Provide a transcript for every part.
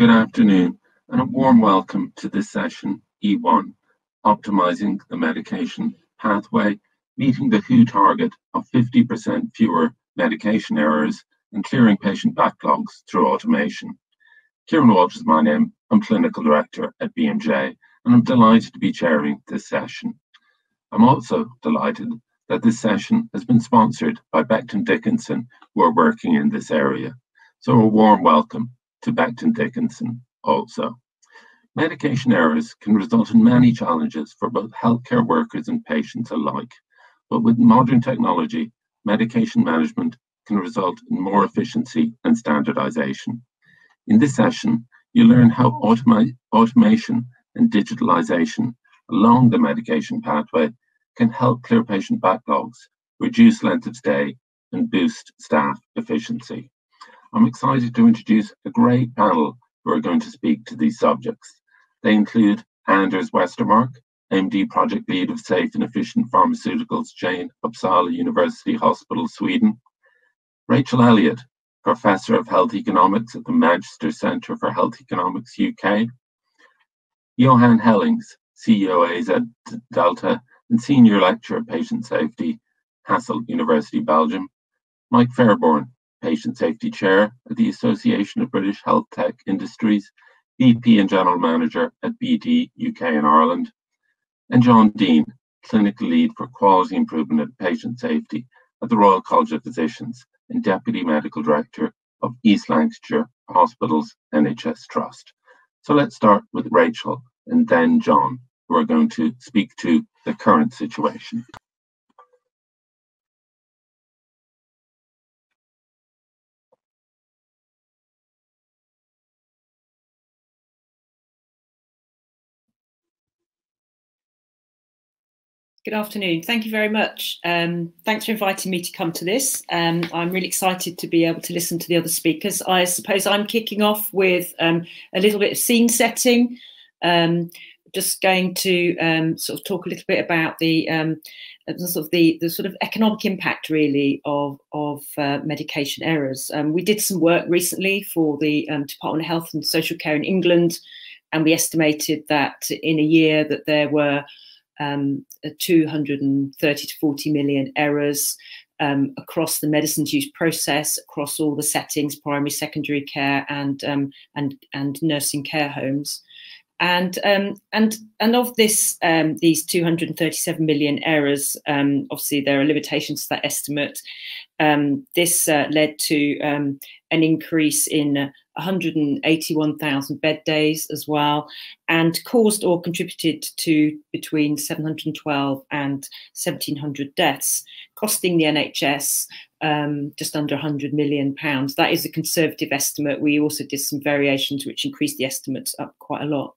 Good afternoon and a warm welcome to this session E1, Optimizing the Medication Pathway, meeting the WHO target of 50% fewer medication errors and clearing patient backlogs through automation. Kieran Walsh is my name. I'm Clinical Director at BMJ and I'm delighted to be chairing this session. I'm also delighted that this session has been sponsored by Becton Dickinson, who are working in this area. So a warm welcome to Becton Dickinson also. Medication errors can result in many challenges for both healthcare workers and patients alike. But with modern technology, medication management can result in more efficiency and standardization. In this session, you learn how automa automation and digitalization along the medication pathway can help clear patient backlogs, reduce length of stay, and boost staff efficiency. I'm excited to introduce a great panel who are going to speak to these subjects. They include Anders Westermark, MD Project Lead of Safe and Efficient Pharmaceuticals chain, Uppsala University Hospital, Sweden. Rachel Elliott, Professor of Health Economics at the Manchester Centre for Health Economics UK. Johan Hellings, CEO AZ Delta and Senior Lecturer of Patient Safety, Hasselt University, Belgium. Mike Fairbourn, Patient Safety Chair at the Association of British Health Tech Industries, VP and General Manager at BD UK and Ireland, and John Dean, Clinical Lead for Quality Improvement and Patient Safety at the Royal College of Physicians and Deputy Medical Director of East Lancashire Hospitals NHS Trust. So let's start with Rachel and then John, who are going to speak to the current situation. Good afternoon. Thank you very much. Um, thanks for inviting me to come to this. Um, I'm really excited to be able to listen to the other speakers. I suppose I'm kicking off with um, a little bit of scene setting. Um, just going to um, sort of talk a little bit about the, um, the sort of the, the sort of economic impact really of of uh, medication errors. we did some work recently for the Department of Health and Social Care in England, and we estimated that in a year that there were um, 230 to 40 million errors um, across the medicines use process, across all the settings, primary, secondary care, and um, and and nursing care homes. And um, and and of this, um, these 237 million errors, um, obviously there are limitations to that estimate. Um, this uh, led to an increase in 181,000 bed days as well, and caused or contributed to between 712 and 1,700 deaths, costing the NHS um, just under 100 million pounds. That is a conservative estimate. We also did some variations which increased the estimates up quite a lot.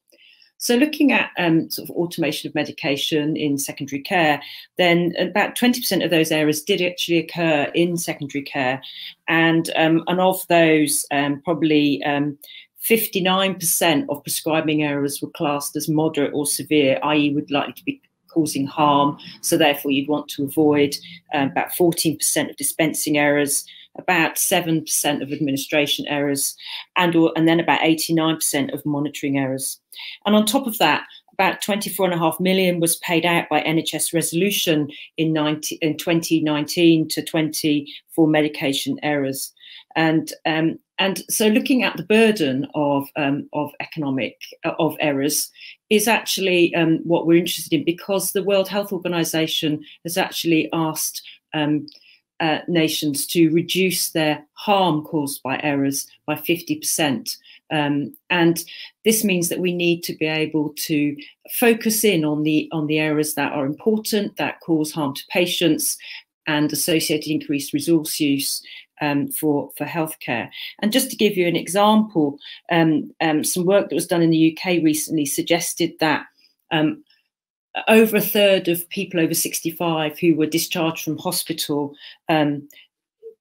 So looking at um, sort of automation of medication in secondary care, then about 20% of those errors did actually occur in secondary care. And, um, and of those, um, probably 59% um, of prescribing errors were classed as moderate or severe, i.e. would likely to be causing harm. So therefore you'd want to avoid uh, about 14% of dispensing errors, about 7% of administration errors, and, or, and then about 89% of monitoring errors. And on top of that, about 24.5 million was paid out by NHS resolution in, 90, in 2019 to 20 for medication errors. And, um, and so looking at the burden of, um, of economic, uh, of errors is actually um, what we're interested in because the World Health Organization has actually asked um, uh, nations to reduce their harm caused by errors by 50%. Um, and this means that we need to be able to focus in on the on the errors that are important, that cause harm to patients, and associated increased resource use um, for for healthcare. And just to give you an example, um, um, some work that was done in the UK recently suggested that um, over a third of people over 65 who were discharged from hospital um,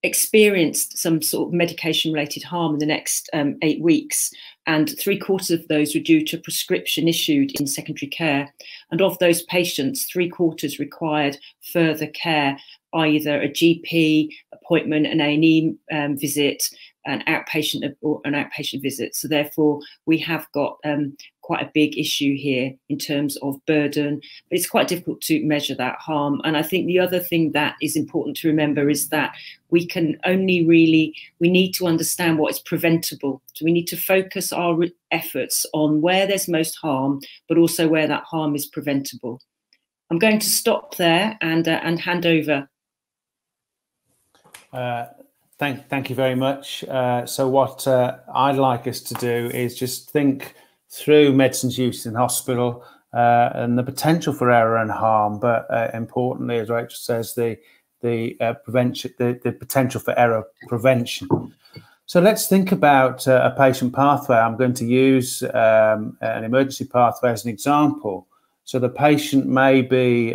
experienced some sort of medication related harm in the next um, eight weeks and three quarters of those were due to prescription issued in secondary care. And of those patients three quarters required further care either a gp appointment an a&e um, visit an outpatient or an outpatient visit. So therefore, we have got um, quite a big issue here in terms of burden. But it's quite difficult to measure that harm. And I think the other thing that is important to remember is that we can only really we need to understand what is preventable. So we need to focus our efforts on where there's most harm, but also where that harm is preventable. I'm going to stop there and uh, and hand over. Uh, Thank, thank you very much. Uh, so, what uh, I'd like us to do is just think through medicines use in hospital uh, and the potential for error and harm, but uh, importantly, as Rachel says, the the uh, prevention, the, the potential for error prevention. So let's think about uh, a patient pathway. I'm going to use um, an emergency pathway as an example. So the patient may be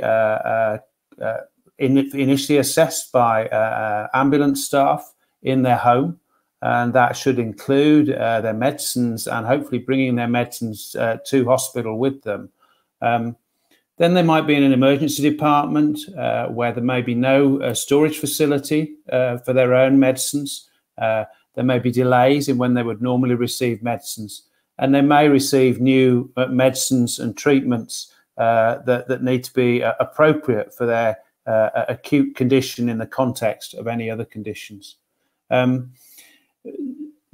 in, initially assessed by ambulance staff in their home. And that should include uh, their medicines and hopefully bringing their medicines uh, to hospital with them. Um, then they might be in an emergency department uh, where there may be no uh, storage facility uh, for their own medicines. Uh, there may be delays in when they would normally receive medicines. And they may receive new medicines and treatments that, that need to be appropriate for their acute condition in the context of any other conditions. Um,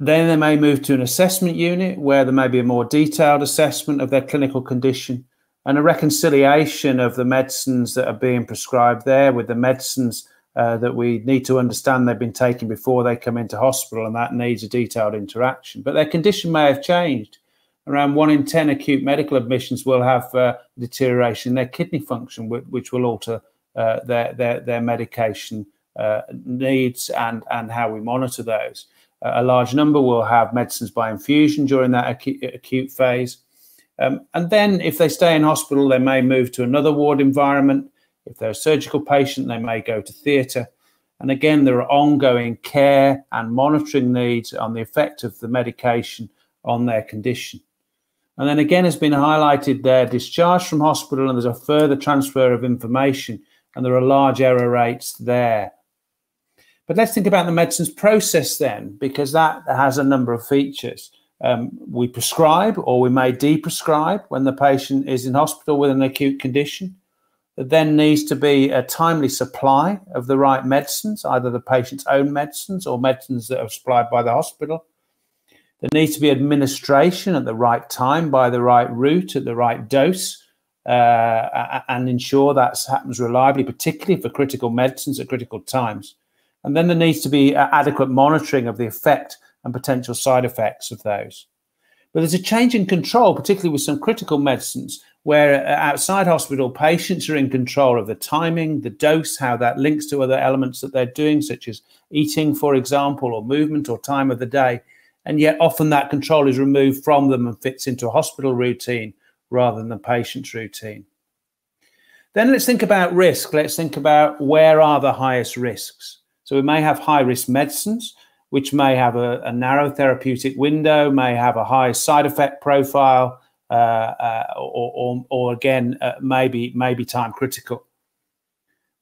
then they may move to an assessment unit where there may be a more detailed assessment of their clinical condition and a reconciliation of the medicines that are being prescribed there with the medicines uh, that we need to understand they've been taken before they come into hospital, and that needs a detailed interaction. But their condition may have changed. Around one in 10 acute medical admissions will have uh, deterioration in their kidney function, which will alter uh, their, their, their medication needs and, and how we monitor those. Uh, a large number will have medicines by infusion during that acute, acute phase. Um, and then, if they stay in hospital, they may move to another ward environment. If they're a surgical patient, they may go to theatre. And again, there are ongoing care and monitoring needs on the effect of the medication on their condition. And then again, has been highlighted their discharge from hospital, and there's a further transfer of information, and there are large error rates there. But let's think about the medicines process then, because that has a number of features. Um, we prescribe or we may deprescribe when the patient is in hospital with an acute condition. There then needs to be a timely supply of the right medicines, either the patient's own medicines or medicines that are supplied by the hospital. There needs to be administration at the right time by the right route at the right dose uh, and ensure that happens reliably, particularly for critical medicines at critical times. And then there needs to be uh, adequate monitoring of the effect and potential side effects of those. But there's a change in control, particularly with some critical medicines, where uh, outside hospital, patients are in control of the timing, the dose, how that links to other elements that they're doing, such as eating, for example, or movement or time of the day. And yet, often that control is removed from them and fits into a hospital routine rather than the patient's routine. Then let's think about risk. Let's think about where are the highest risks. So we may have high risk medicines, which may have a, a, narrow therapeutic window, may have a high side effect profile, uh, uh, or, or, or, again, uh, maybe, maybe time critical.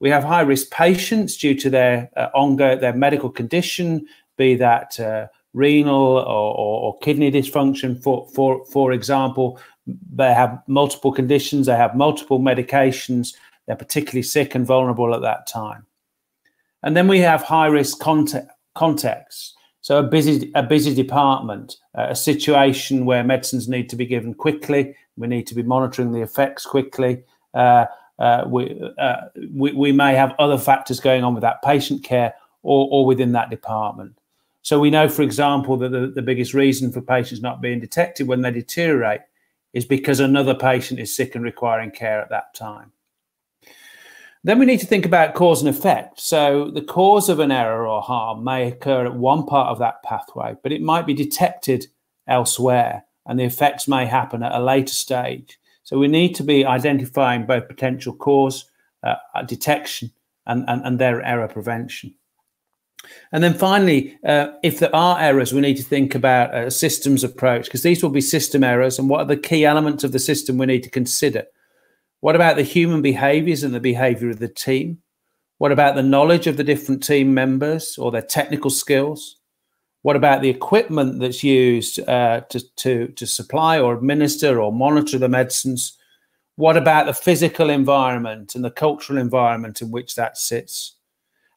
We have high risk patients due to their uh, ongoing their medical condition, be that uh, renal or, or, or, kidney dysfunction, for, for, for example. They have multiple conditions, they have multiple medications, they're particularly sick and vulnerable at that time. And then we have high risk context, contexts. So a busy a busy department, uh, a situation where medicines need to be given quickly. We need to be monitoring the effects quickly. Uh, uh, we, uh, we, we may have other factors going on with that patient care or, or within that department. So we know, for example, that the, the biggest reason for patients not being detected when they deteriorate is because another patient is sick and requiring care at that time. Then we need to think about cause and effect. So the cause of an error or harm may occur at one part of that pathway, but it might be detected elsewhere, and the effects may happen at a later stage. So we need to be identifying both potential cause, uh, detection, and, and, and their error prevention. And then finally, uh, if there are errors, we need to think about a systems approach because these will be system errors and what are the key elements of the system we need to consider. What about the human behaviors and the behavior of the team? What about the knowledge of the different team members or their technical skills? What about the equipment that's used uh, to, to, to supply or administer or monitor the medicines? What about the physical environment and the cultural environment in which that sits?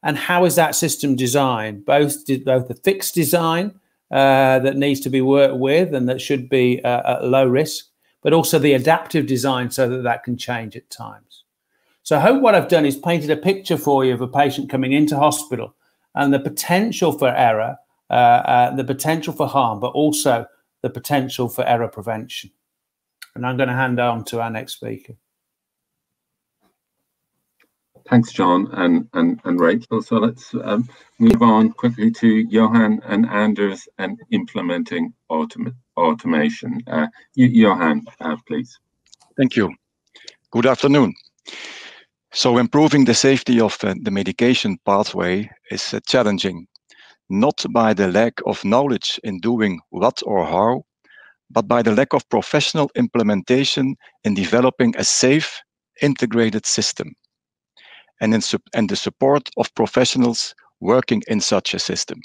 And how is that system designed? Both, both the fixed design uh, that needs to be worked with and that should be uh, at low risk, but also the adaptive design so that that can change at times. So I hope what I've done is painted a picture for you of a patient coming into hospital and the potential for error uh, uh, the potential for harm, but also the potential for error prevention. And I'm going to hand on to our next speaker. Thanks, John and, and, and Rachel. So let's um, move on quickly to Johan and Anders and implementing autom automation. Uh, Johan, uh, please. Thank you. Good afternoon. So improving the safety of uh, the medication pathway is uh, challenging not by the lack of knowledge in doing what or how, but by the lack of professional implementation in developing a safe, integrated system, and, in and the support of professionals working in such a system.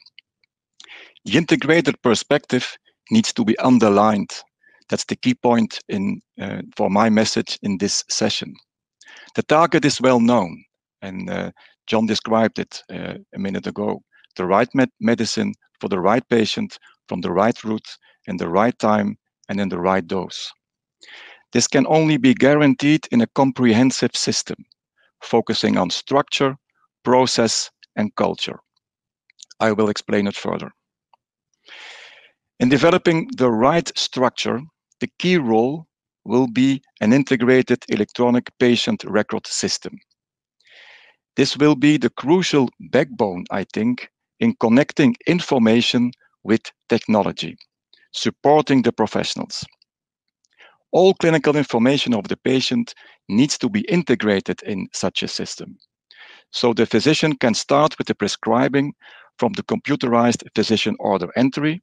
The integrated perspective needs to be underlined. That's the key point in, uh, for my message in this session. The target is well known, and uh, John described it uh, a minute ago the right med medicine for the right patient from the right route in the right time and in the right dose. This can only be guaranteed in a comprehensive system, focusing on structure, process, and culture. I will explain it further. In developing the right structure, the key role will be an integrated electronic patient record system. This will be the crucial backbone, I think, in connecting information with technology, supporting the professionals. All clinical information of the patient needs to be integrated in such a system. So the physician can start with the prescribing from the computerized physician order entry,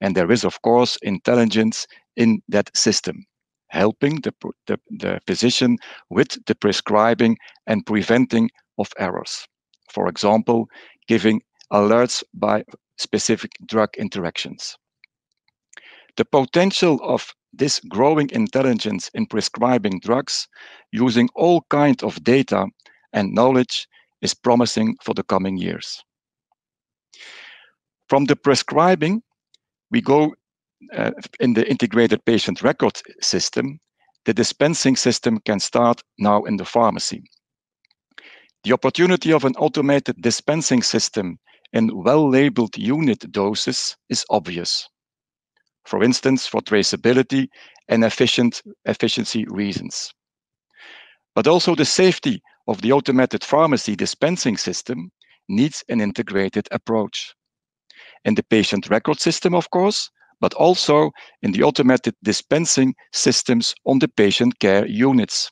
and there is, of course, intelligence in that system, helping the, the, the physician with the prescribing and preventing of errors. For example, giving alerts by specific drug interactions. The potential of this growing intelligence in prescribing drugs using all kinds of data and knowledge is promising for the coming years. From the prescribing, we go uh, in the integrated patient record system, the dispensing system can start now in the pharmacy. The opportunity of an automated dispensing system in well-labeled unit doses is obvious. For instance, for traceability and efficient efficiency reasons. But also the safety of the automated pharmacy dispensing system needs an integrated approach. In the patient record system, of course, but also in the automated dispensing systems on the patient care units.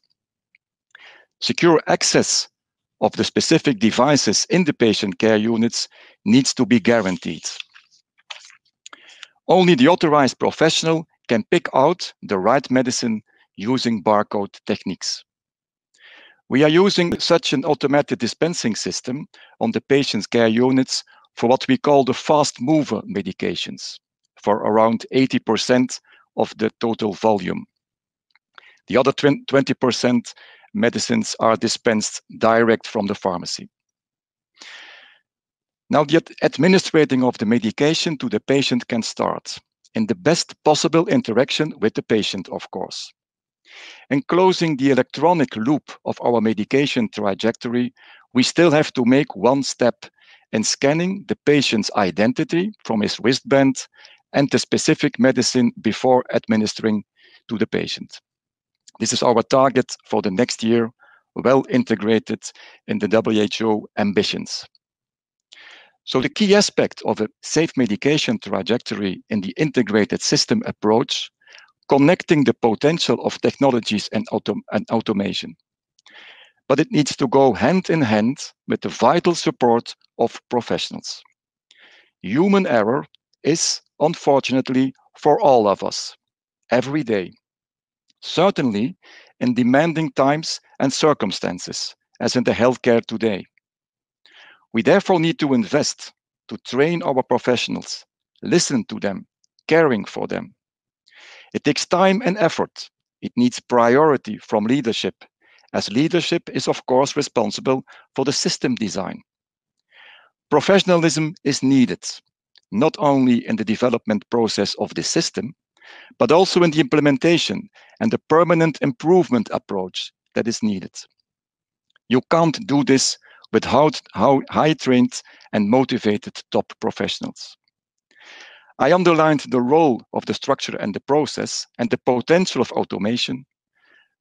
Secure access of the specific devices in the patient care units needs to be guaranteed. Only the authorized professional can pick out the right medicine using barcode techniques. We are using such an automated dispensing system on the patient's care units for what we call the fast mover medications, for around 80% of the total volume. The other 20% medicines are dispensed direct from the pharmacy. Now, the administrating of the medication to the patient can start in the best possible interaction with the patient, of course. And closing the electronic loop of our medication trajectory, we still have to make one step in scanning the patient's identity from his wristband and the specific medicine before administering to the patient. This is our target for the next year, well integrated in the WHO ambitions. So the key aspect of a safe medication trajectory in the integrated system approach, connecting the potential of technologies and, autom and automation. But it needs to go hand in hand with the vital support of professionals. Human error is, unfortunately, for all of us, every day certainly in demanding times and circumstances, as in the healthcare today. We therefore need to invest to train our professionals listen to them, caring for them. It takes time and effort. It needs priority from leadership, as leadership is, of course, responsible for the system design. Professionalism is needed, not only in the development process of the system, but also in the implementation and the permanent improvement approach that is needed. You can't do this without high trained and motivated top professionals. I underlined the role of the structure and the process and the potential of automation,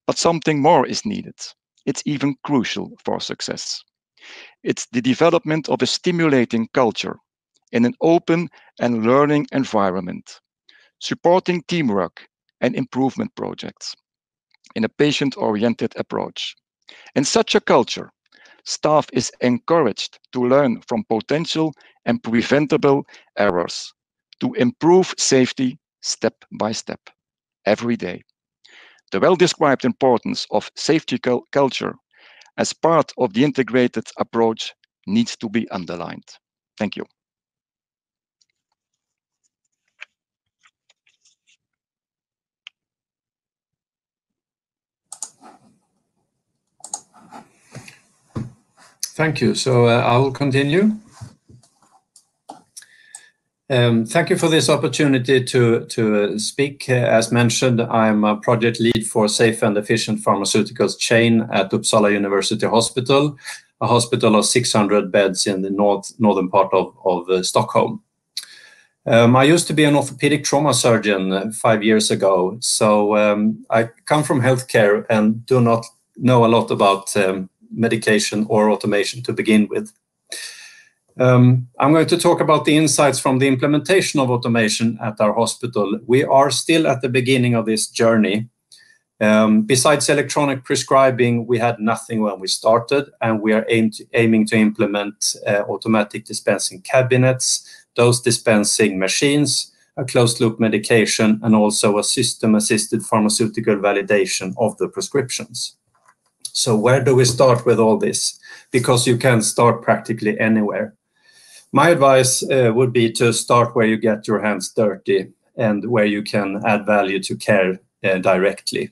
but something more is needed. It's even crucial for success. It's the development of a stimulating culture in an open and learning environment, supporting teamwork and improvement projects in a patient-oriented approach. In such a culture, staff is encouraged to learn from potential and preventable errors to improve safety step by step every day. The well-described importance of safety culture as part of the integrated approach needs to be underlined. Thank you. Thank you. So uh, I will continue. Um, thank you for this opportunity to to uh, speak. Uh, as mentioned, I'm a project lead for safe and efficient pharmaceuticals chain at Uppsala University Hospital, a hospital of 600 beds in the north, northern part of uh, Stockholm. Um, I used to be an orthopedic trauma surgeon five years ago, so um, I come from healthcare and do not know a lot about medication or automation to begin with. Um, I'm going to talk about the insights from the implementation of automation at our hospital. We are still at the beginning of this journey. Um, besides electronic prescribing, we had nothing when we started, and we are aiming to implement uh, automatic dispensing cabinets, dose dispensing machines, a closed-loop medication, and also a system-assisted pharmaceutical validation of the prescriptions. So, where do we start with all this? Because you can start practically anywhere. My advice eh, would be to start where you get your hands dirty and where you can add value to care eh, directly.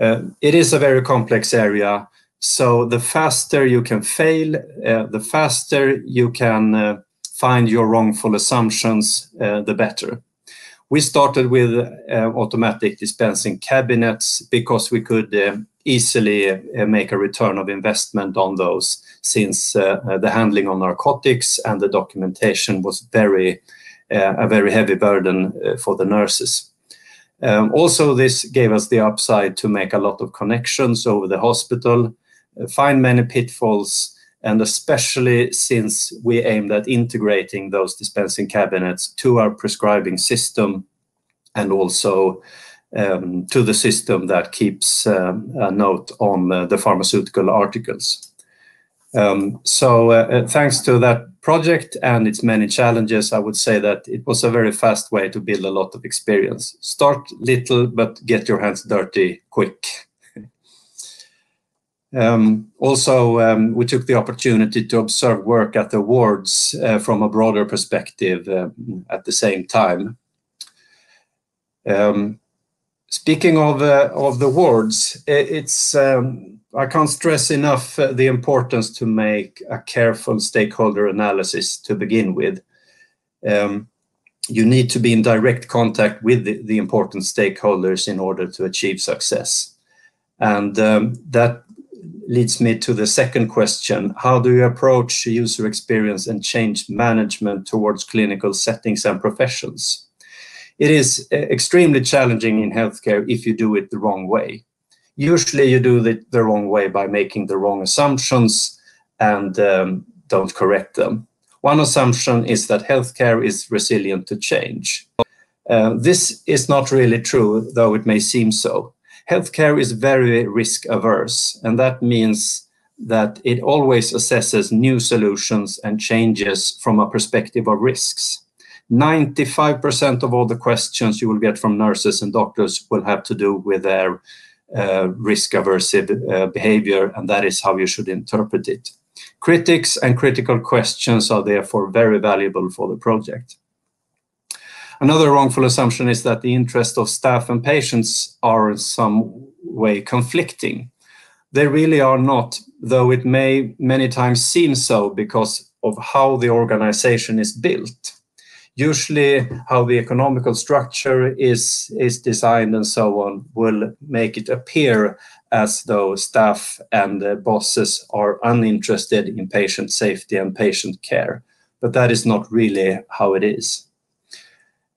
Eh, it is a very complex area, so the faster you can fail, the faster you can find your wrongful assumptions, the better. We started with automatic dispensing cabinets because we could easily uh, make a return of investment on those since uh, uh, the handling of narcotics and the documentation was very a very heavy burden for the nurses. Um, also, this gave us the upside to make a lot of connections over the hospital, find many pitfalls, and especially since we aimed at integrating those dispensing cabinets to our prescribing system and also Um, to the system that keeps um, a note on uh, the pharmaceutical articles. Um, so uh, uh, thanks to that project and its many challenges, I would say that it was a very fast way to build a lot of experience. Start little, but get your hands dirty quick. Also, we took the opportunity to observe work at the wards from a broader perspective at the same time. Speaking of uh, of the wards, um, I can't stress enough uh, the importance to make a careful stakeholder analysis to begin with. Um, you need to be in direct contact with the important stakeholders in order to achieve success. And um, that leads me to the second question: How do you approach user experience and change management towards clinical settings and professions? It is uh, extremely challenging in healthcare if you do it the wrong way. Usually, you do it the wrong way by making the wrong assumptions and um, don't correct them. One assumption is that healthcare is resilient to change. Uh, this is not really true, though it may seem so. Healthcare is very risk-averse, and that means that it always assesses new solutions and changes from a perspective of risks. 95% of all the questions you will get from nurses and doctors will have to do with their uh, risk-averse uh, behavior, and that is how you should interpret it. Critics and critical questions are therefore very valuable for the project. Another wrongful assumption is that the interest of staff and patients are in some way conflicting. They really are not, though it may many times seem so because of how the organization is built. Usually, how the economical structure is, is designed and so on will make it appear as though staff and uh, bosses are uninterested in patient safety and patient care. But that is not really how it is.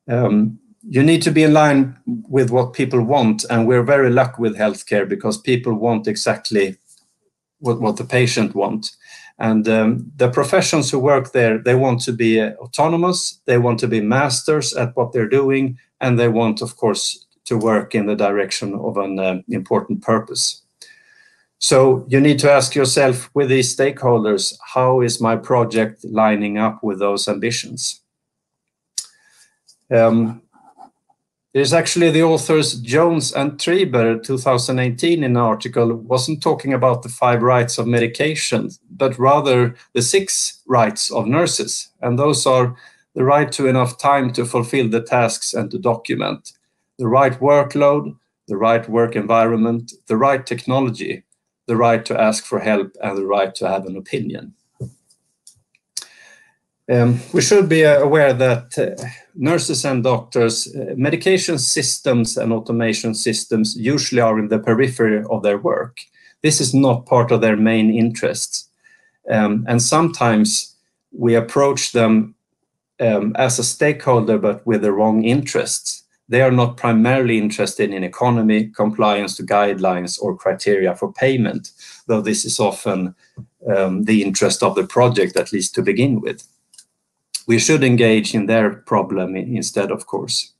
Um, you need to be in line with what people want, and we're very lucky with healthcare because people want exactly what, what the patient want. And um, the professions who work there, they want to be uh, autonomous, they want to be masters at what they're doing, and they want, of course, to work in the direction of an uh, important purpose. So you need to ask yourself with these stakeholders, how is my project lining up with those ambitions? Um, there's actually the authors Jones and Treiber 2018 in an article wasn't talking about the five rights of medication, but rather the six rights of nurses. And those are the right to enough time to fulfill the tasks and to document, the right workload, the right work environment, the right technology, the right to ask for help, and the right to have an opinion. Um, we should be aware that uh, nurses and doctors, uh, medication systems and automation systems usually are in the periphery of their work. This is not part of their main interests. Um, and sometimes we approach them um, as a stakeholder, but with the wrong interests. They are not primarily interested in economy, compliance to guidelines, or criteria for payment, though this is often um, the interest of the project, at least to begin with we should engage in their problem instead, of course.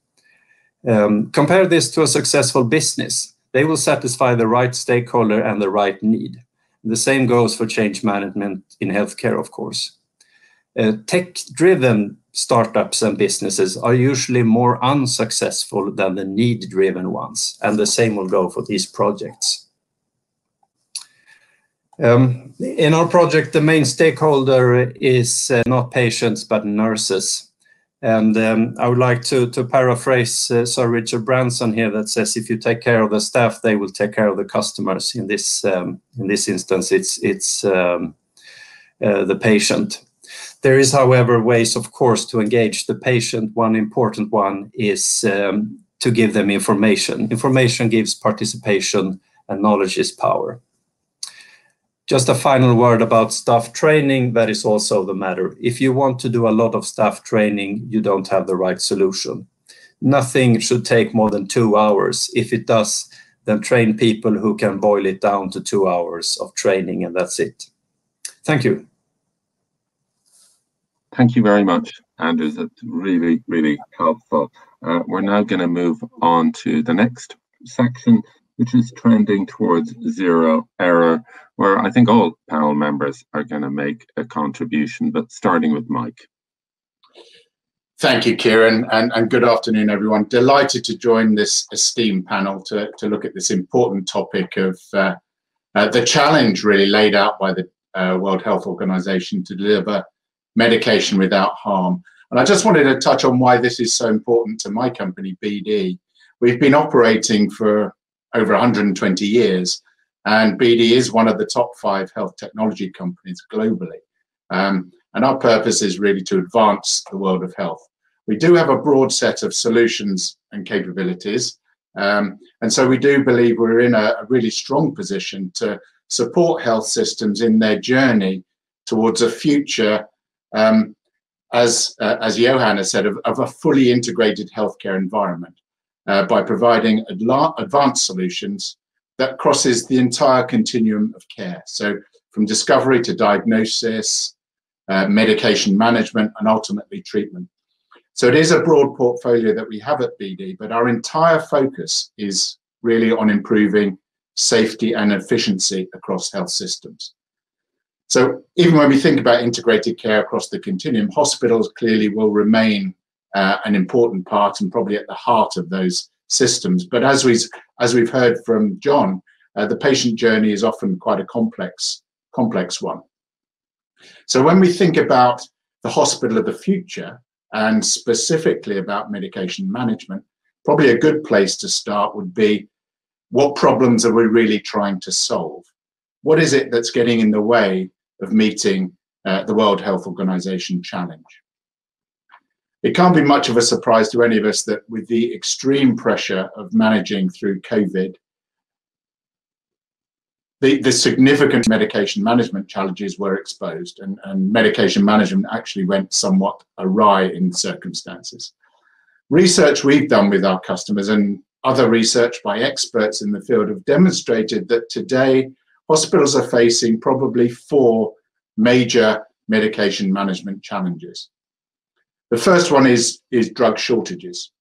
Um, compare this to a successful business. They will satisfy the right stakeholder and the right need. The same goes for change management in healthcare, of course. Uh, Tech-driven startups and businesses are usually more unsuccessful than the need-driven ones, and the same will go for these projects. Um, in our project, the main stakeholder is uh, not patients, but nurses. And um, I would like to, to paraphrase uh, Sir Richard Branson here that says, if you take care of the staff, they will take care of the customers. In this, um, in this instance, it's, it's um, uh, the patient. There is, however, ways, of course, to engage the patient. One important one is um, to give them information. Information gives participation and knowledge is power. Just a final word about staff training. That is also the matter. If you want to do a lot of staff training, you don't have the right solution. Nothing should take more than two hours. If it does, then train people who can boil it down to two hours of training, and that's it. Thank you. Thank you very much, Anders. That's really, really helpful. Uh, we're now going to move on to the next section, which is trending towards zero error, where I think all panel members are going to make a contribution, but starting with Mike. Thank you, Kieran, and, and good afternoon, everyone. Delighted to join this esteemed panel to, to look at this important topic of uh, uh, the challenge really laid out by the uh, World Health Organization to deliver medication without harm. And I just wanted to touch on why this is so important to my company, BD. We've been operating for over 120 years. And BD is one of the top five health technology companies globally. Um, and our purpose is really to advance the world of health. We do have a broad set of solutions and capabilities. Um, and so we do believe we're in a, a, really strong position to support health systems in their journey towards a future, um, as, uh, as Johan has said, of, of a fully integrated healthcare environment uh, by providing advanced solutions that crosses the entire continuum of care. So from discovery to diagnosis, uh, medication management, and ultimately treatment. So it is a broad portfolio that we have at BD, but our entire focus is really on improving safety and efficiency across health systems. So even when we think about integrated care across the continuum, hospitals clearly will remain uh, an important part and probably at the heart of those systems. But as we as we've heard from John, uh, the patient journey is often quite a complex complex one. So when we think about the hospital of the future, and specifically about medication management, probably a good place to start would be what problems are we really trying to solve? What is it that's getting in the way of meeting uh, the World Health Organization challenge? It can't be much of a surprise to any of us that with the extreme pressure of managing through COVID, the, the significant medication management challenges were exposed and, and medication management actually went somewhat awry in circumstances. Research we've done with our customers and other research by experts in the field have demonstrated that today hospitals are facing probably four major medication management challenges. The first one is, is drug shortages.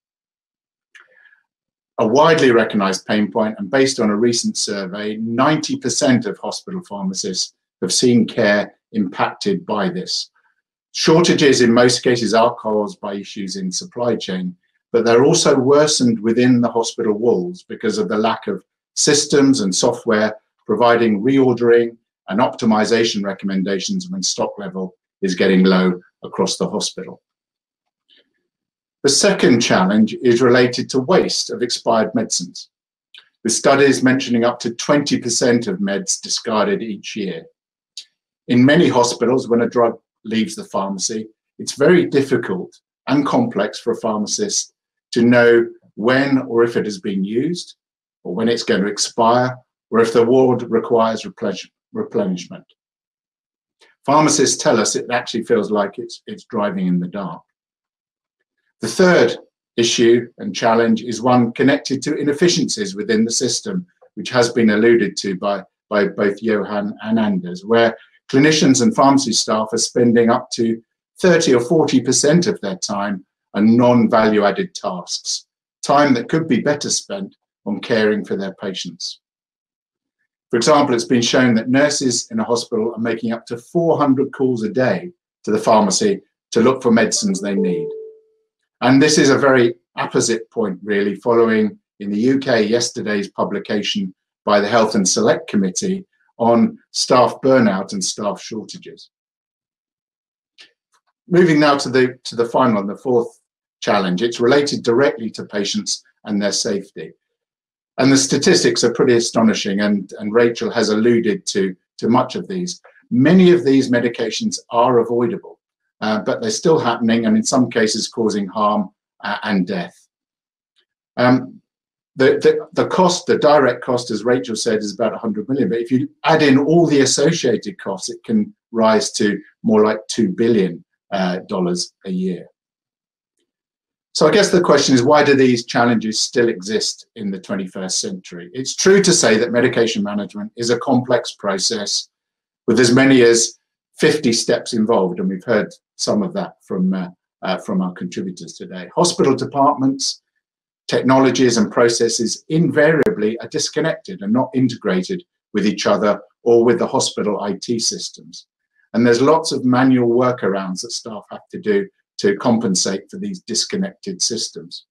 A widely recognized pain point, and based on a recent survey, 90% of hospital pharmacists have seen care impacted by this. Shortages in most cases are caused by issues in supply chain, but they're also worsened within the hospital walls because of the lack of systems and software providing reordering and optimization recommendations when stock level is getting low across the hospital. The second challenge is related to waste of expired medicines, with studies mentioning up to 20% of meds discarded each year. In many hospitals, when a drug leaves the pharmacy, it's very difficult and complex for a pharmacist to know when or if it has been used, or when it's going to expire, or if the ward requires replenishment. Pharmacists tell us it actually feels like it's, it's driving in the dark. The third issue and challenge is one connected to inefficiencies within the system, which has been alluded to by, by both Johan and Anders, where clinicians and pharmacy staff are spending up to 30 or 40% of their time on non-value added tasks, time that could be better spent on caring for their patients. For example, it's been shown that nurses in a hospital are making up to 400 calls a day to the pharmacy to look for medicines they need. And this is a very apposite point, really, following in the UK yesterday's publication by the Health and Select Committee on staff burnout and staff shortages. Moving now to the to the final and the fourth challenge, it's related directly to patients and their safety. And the statistics are pretty astonishing, and, and Rachel has alluded to, to much of these. Many of these medications are avoidable. Uh, but they're still happening and in some cases causing harm uh, and death. Um, the, the, the cost, the direct cost, as Rachel said, is about 100 million. But if you add in all the associated costs, it can rise to more like $2 billion uh, a year. So I guess the question is, why do these challenges still exist in the 21st century? It's true to say that medication management is a complex process with as many as 50 steps involved, and we've heard some of that from uh, uh, from our contributors today. Hospital departments, technologies, and processes invariably are disconnected and not integrated with each other or with the hospital IT systems. And there's lots of manual workarounds that staff have to do to compensate for these disconnected systems.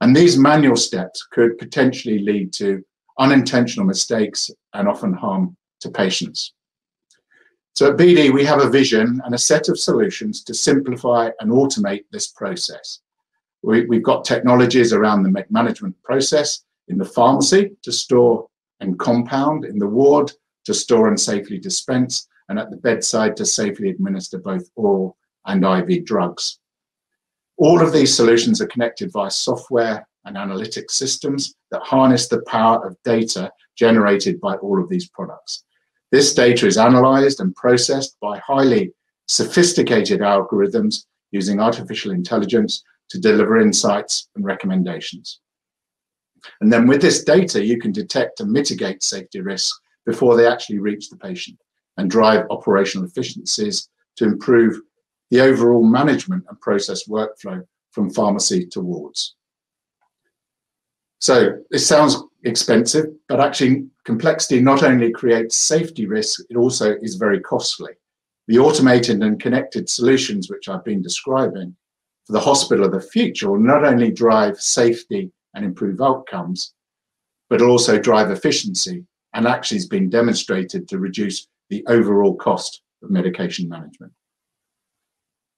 And these manual steps could potentially lead to unintentional mistakes and often harm to patients. So at BD, we have a vision and a set of solutions to simplify and automate this process. We, have got technologies around the management process in the pharmacy to store and compound, in the ward to store and safely dispense, and at the bedside to safely administer both oral and IV drugs. All of these solutions are connected via software and analytic systems that harness the power of data generated by all of these products. This data is analyzed and processed by highly sophisticated algorithms using artificial intelligence to deliver insights and recommendations. And then with this data, you can detect and mitigate safety risks before they actually reach the patient and drive operational efficiencies to improve the overall management and process workflow from pharmacy to wards. So this sounds expensive, but actually complexity not only creates safety risks, it also is very costly. The automated and connected solutions which I've been describing for the hospital of the future will not only drive safety and improve outcomes, but also drive efficiency and actually has been demonstrated to reduce the overall cost of medication management.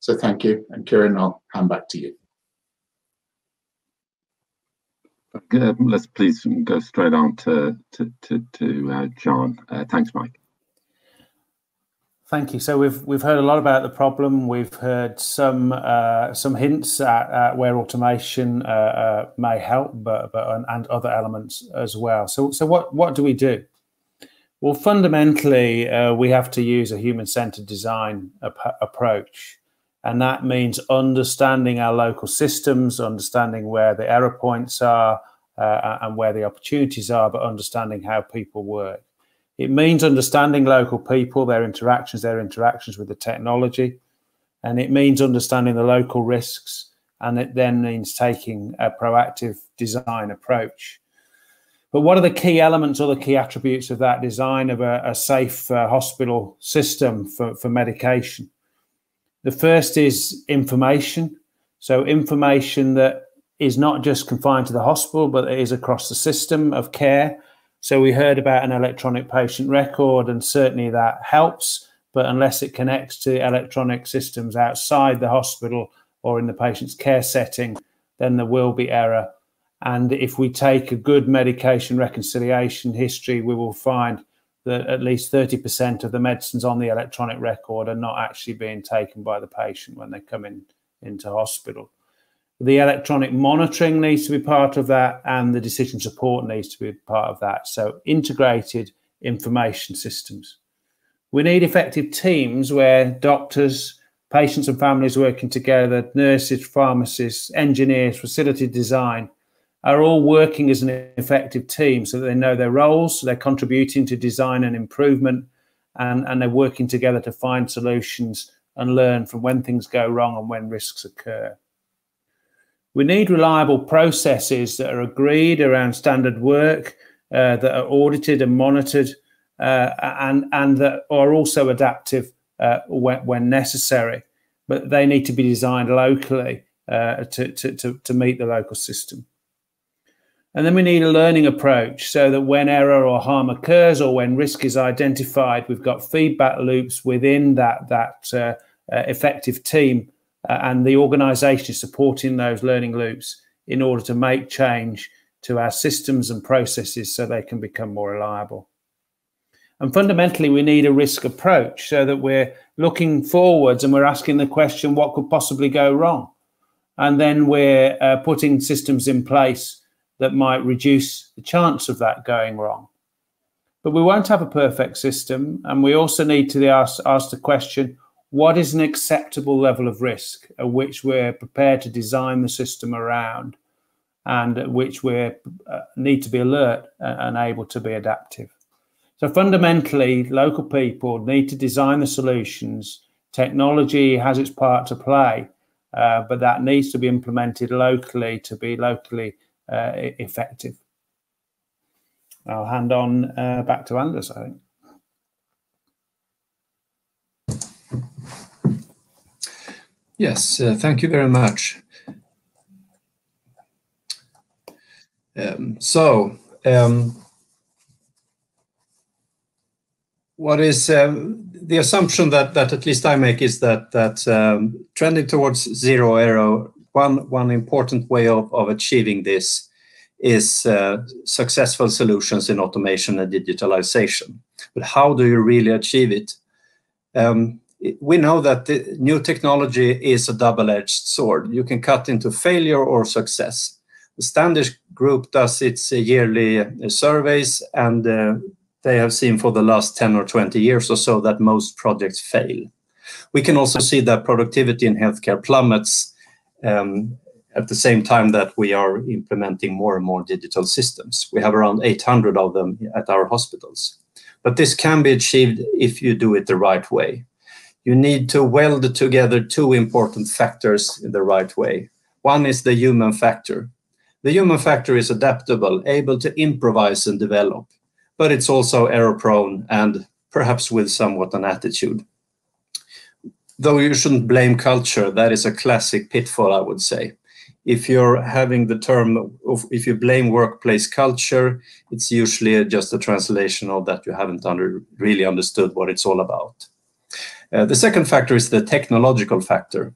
So thank you. And Kieran, I'll hand back to you. Uh, let's please go straight on to to to, to uh, John. Uh, thanks, Mike. Thank you. So we've we've heard a lot about the problem. We've heard some uh, some hints at, at where automation uh, uh, may help, but but and other elements as well. So so what what do we do? Well, fundamentally, uh, we have to use a human-centered design ap- approach, and that means understanding our local systems, understanding where the error points are, uh, and where the opportunities are, but understanding how people work. It means understanding local people, their interactions, their interactions with the technology, and it means understanding the local risks, and it then means taking a proactive design approach. But what are the key elements or the key attributes of that design of a, a safe uh, hospital system for, for medication? The first is information. So, information that is not just confined to the hospital, but it is across the system of care so we heard about an electronic patient record, and certainly that helps. But unless it connects to electronic systems outside the hospital or in the patient's care setting, then there will be error. And if we take a good medication reconciliation history, we will find that at least 30% of the medicines on the electronic record are not actually being taken by the patient when they come in into hospital. The electronic monitoring needs to be part of that, and the decision support needs to be part of that. So, integrated information systems. We need effective teams where doctors, patients, and families working together, nurses, pharmacists, engineers, facility design are all working as an effective team so that they know their roles, so they're contributing to design and improvement, and, and they're working together to find solutions and learn from when things go wrong and when risks occur. We need reliable processes that are agreed around standard work, uh, that are audited and monitored, uh, and and that are also adaptive uh, when, when, necessary. But they need to be designed locally uh, to, to, to, to meet the local system. And then we need a learning approach so that when error or harm occurs or when risk is identified, we've got feedback loops within that, that uh, uh, effective team uh, and the organization is supporting those learning loops in order to make change to our systems and processes so they can become more reliable. And fundamentally, we need a risk approach so that we're looking forwards and we're asking the question, what could possibly go wrong? And then we're uh, putting systems in place that might reduce the chance of that going wrong. But we won't have a perfect system. And we also need to ask, ask the question, what is an acceptable level of risk at which we're prepared to design the system around and at which we uh, need to be alert and able to be adaptive. So fundamentally, local people need to design the solutions. Technology has its part to play, uh, but that needs to be implemented locally to be locally uh, effective. I'll hand on uh, back to Anders, I think. Yes, uh, thank you very much. Um, so, um, what is um, the assumption that, that at least I make is that that um, trending towards zero error, one one important way of, of achieving this is uh, successful solutions in automation and digitalization. But how do you really achieve it? Um, we know that the new technology is a double-edged sword. You can cut into failure or success. The Standish Group does its yearly uh, surveys, and uh, they have seen for the last 10 or 20 years or so that most projects fail. We can also see that productivity in healthcare plummets um, Um, at the same time that we are implementing more and more digital systems. We have around 800 of them at our hospitals. But this can be achieved if you do it the right way you need to weld together two important factors in the right way. One is the human factor. The human factor is adaptable, able to improvise and develop, but it's also error prone and perhaps with somewhat an attitude. Though you shouldn't blame culture, that is a classic pitfall, I would say. If you're having the term, of, if you blame workplace culture, it's usually just a translation of that you haven't under, really understood what it's all about. Uh, the second factor is the technological factor.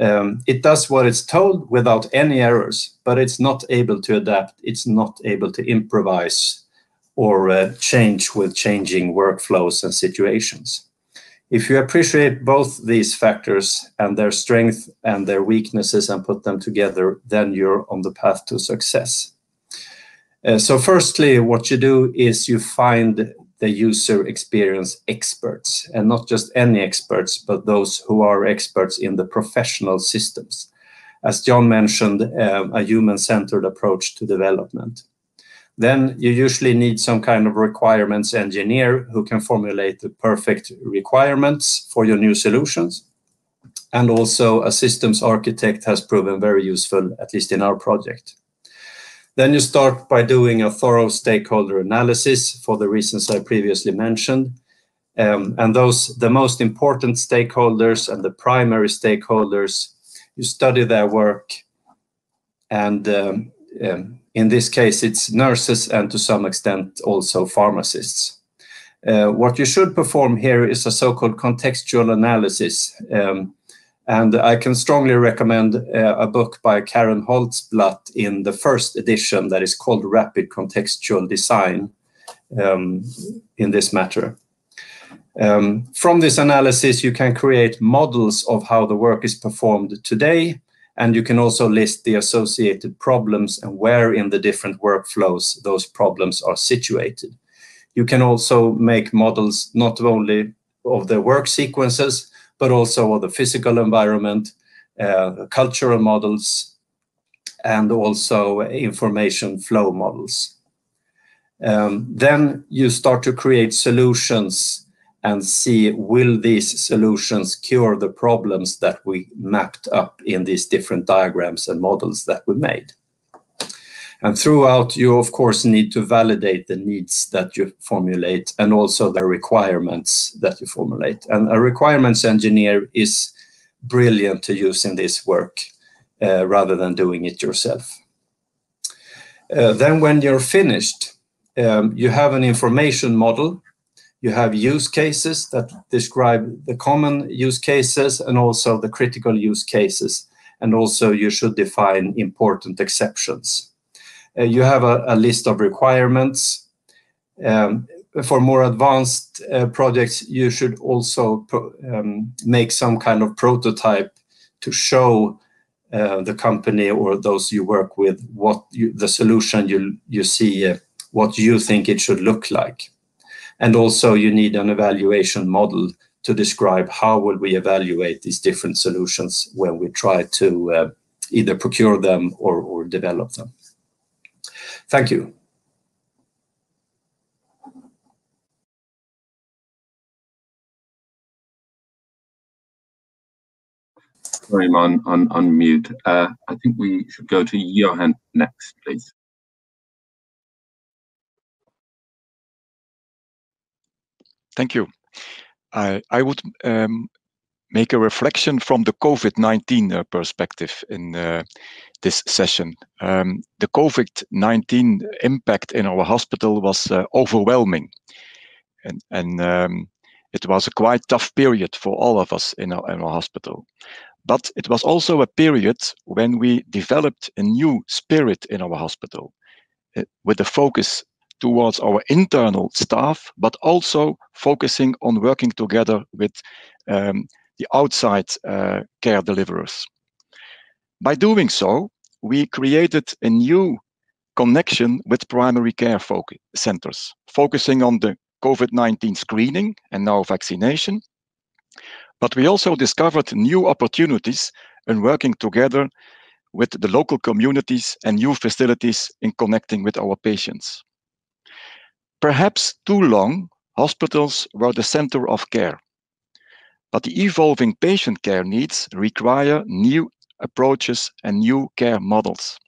Um, it does what it's told without any errors, but it's not able to adapt. It's not able to improvise or uh, change with changing workflows and situations. If you appreciate both these factors and their strength and their weaknesses and put them together, then you're on the path to success. Uh, so firstly, what you do is you find the user experience experts, and not just any experts, but those who are experts in the professional systems. As John mentioned, um, a human-centered approach to development. Then you usually need some kind of requirements engineer who can formulate the perfect requirements for your new solutions. And also a systems architect has proven very useful, at least in our project. Then you start by doing a thorough stakeholder analysis for the reasons I previously mentioned. Um, and those, the most important stakeholders and the primary stakeholders, you study their work. And um, um, in this case, it's nurses and to some extent also pharmacists. Uh, what you should perform here is a so-called contextual analysis. Um, and I can strongly recommend uh, a book by Karen Holtzblatt in the first edition that is called Rapid Contextual Design um, in this matter. Um, from this analysis, you can create models of how the work is performed today, and you can also list the associated problems and where in the different workflows those problems are situated. You can also make models not only of the work sequences, but also of the physical environment, uh, cultural models, and also information flow models. Um, then you start to create solutions and see will these solutions cure the problems that we mapped up in these different diagrams and models that we made. And throughout, you of course need to validate the needs that you formulate and also the requirements that you formulate. And a requirements engineer is brilliant to use in this work uh, rather than doing it yourself. Uh, then when you're finished, um, you have an information model. You have use cases that describe the common use cases and also the critical use cases. And also you should define important exceptions. Uh, you have a, a, list of requirements. Um, for more advanced uh, projects, you should also um, make some kind of prototype to show uh, the company or those you work with what you, the solution you, you see, uh, what you think it should look like. And also you need an evaluation model to describe how will we evaluate these different solutions when we try to uh, either procure them or, or develop them. Thank you. Sorry, I'm on, on, on mute. Uh, I think we should go to Johan next, please. Thank you. I, I would um, make a reflection from the COVID-19 uh, perspective in uh, this session. Um, the COVID-19 impact in our hospital was uh, overwhelming. And, and um, it was a quite tough period for all of us in our, in our hospital. But it was also a period when we developed a new spirit in our hospital uh, with a focus towards our internal staff, but also focusing on working together with um, the outside uh, care deliverers. By doing so, we created a new connection with primary care centers, focusing on the COVID-19 screening and now vaccination. But we also discovered new opportunities in working together with the local communities and new facilities in connecting with our patients. Perhaps too long, hospitals were the center of care. But the evolving patient care needs require new approaches and new care models.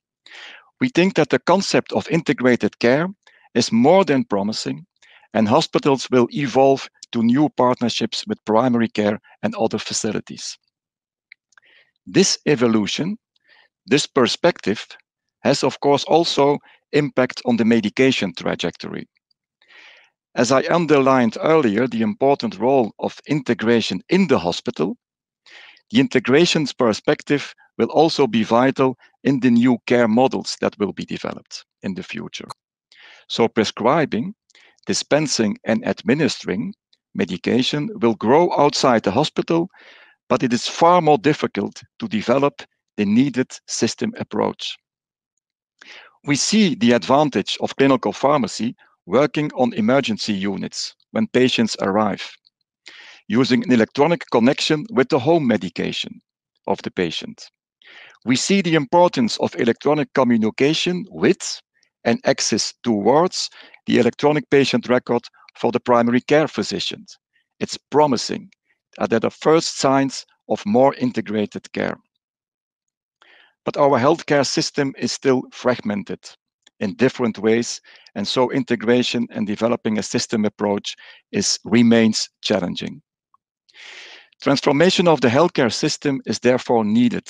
We think that the concept of integrated care is more than promising, and hospitals will evolve to new partnerships with primary care and other facilities. This evolution, this perspective, has of course also impact on the medication trajectory. As I underlined earlier, the important role of integration in the hospital, the integrations perspective will also be vital in the new care models that will be developed in the future. So prescribing, dispensing and administering medication will grow outside the hospital, but it is far more difficult to develop the needed system approach. We see the advantage of clinical pharmacy working on emergency units when patients arrive, using an electronic connection with the home medication of the patient. We see the importance of electronic communication with and access towards the electronic patient record for the primary care physicians. It's promising that are the first signs of more integrated care. But our healthcare system is still fragmented in different ways, and so integration and developing a system approach is remains challenging. Transformation of the healthcare system is therefore needed.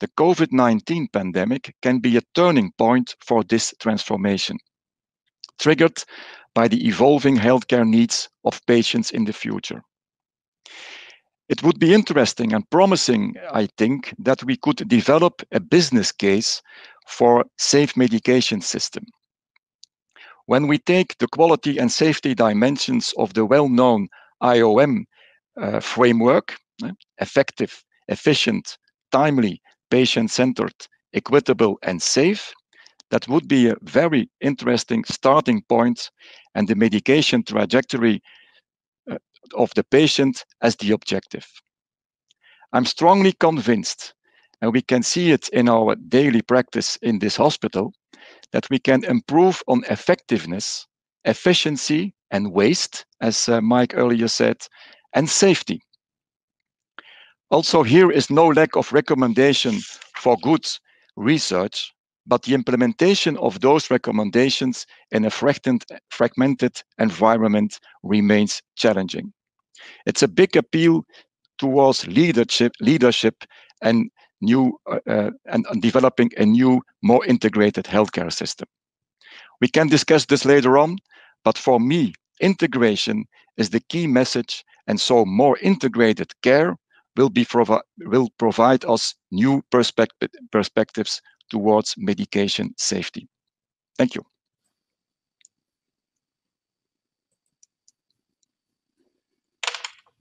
The COVID-19 pandemic can be a turning point for this transformation, triggered by the evolving healthcare needs of patients in the future. It would be interesting and promising, I think, that we could develop a business case for safe medication system. When we take the quality and safety dimensions of the well-known IOM uh, framework, uh, effective, efficient, timely, patient-centered, equitable, and safe, that would be a very interesting starting point and the medication trajectory of the patient as the objective. I'm strongly convinced, and we can see it in our daily practice in this hospital, that we can improve on effectiveness, efficiency, and waste, as uh, Mike earlier said, and safety. Also, here is no lack of recommendation for good research, but the implementation of those recommendations in a fragmented environment remains challenging. It's a big appeal towards leadership, leadership and new uh, uh, and, and developing a new, more integrated healthcare system. We can discuss this later on, but for me, integration is the key message, and so more integrated care will be provi will provide us new perspective perspectives towards medication safety. Thank you.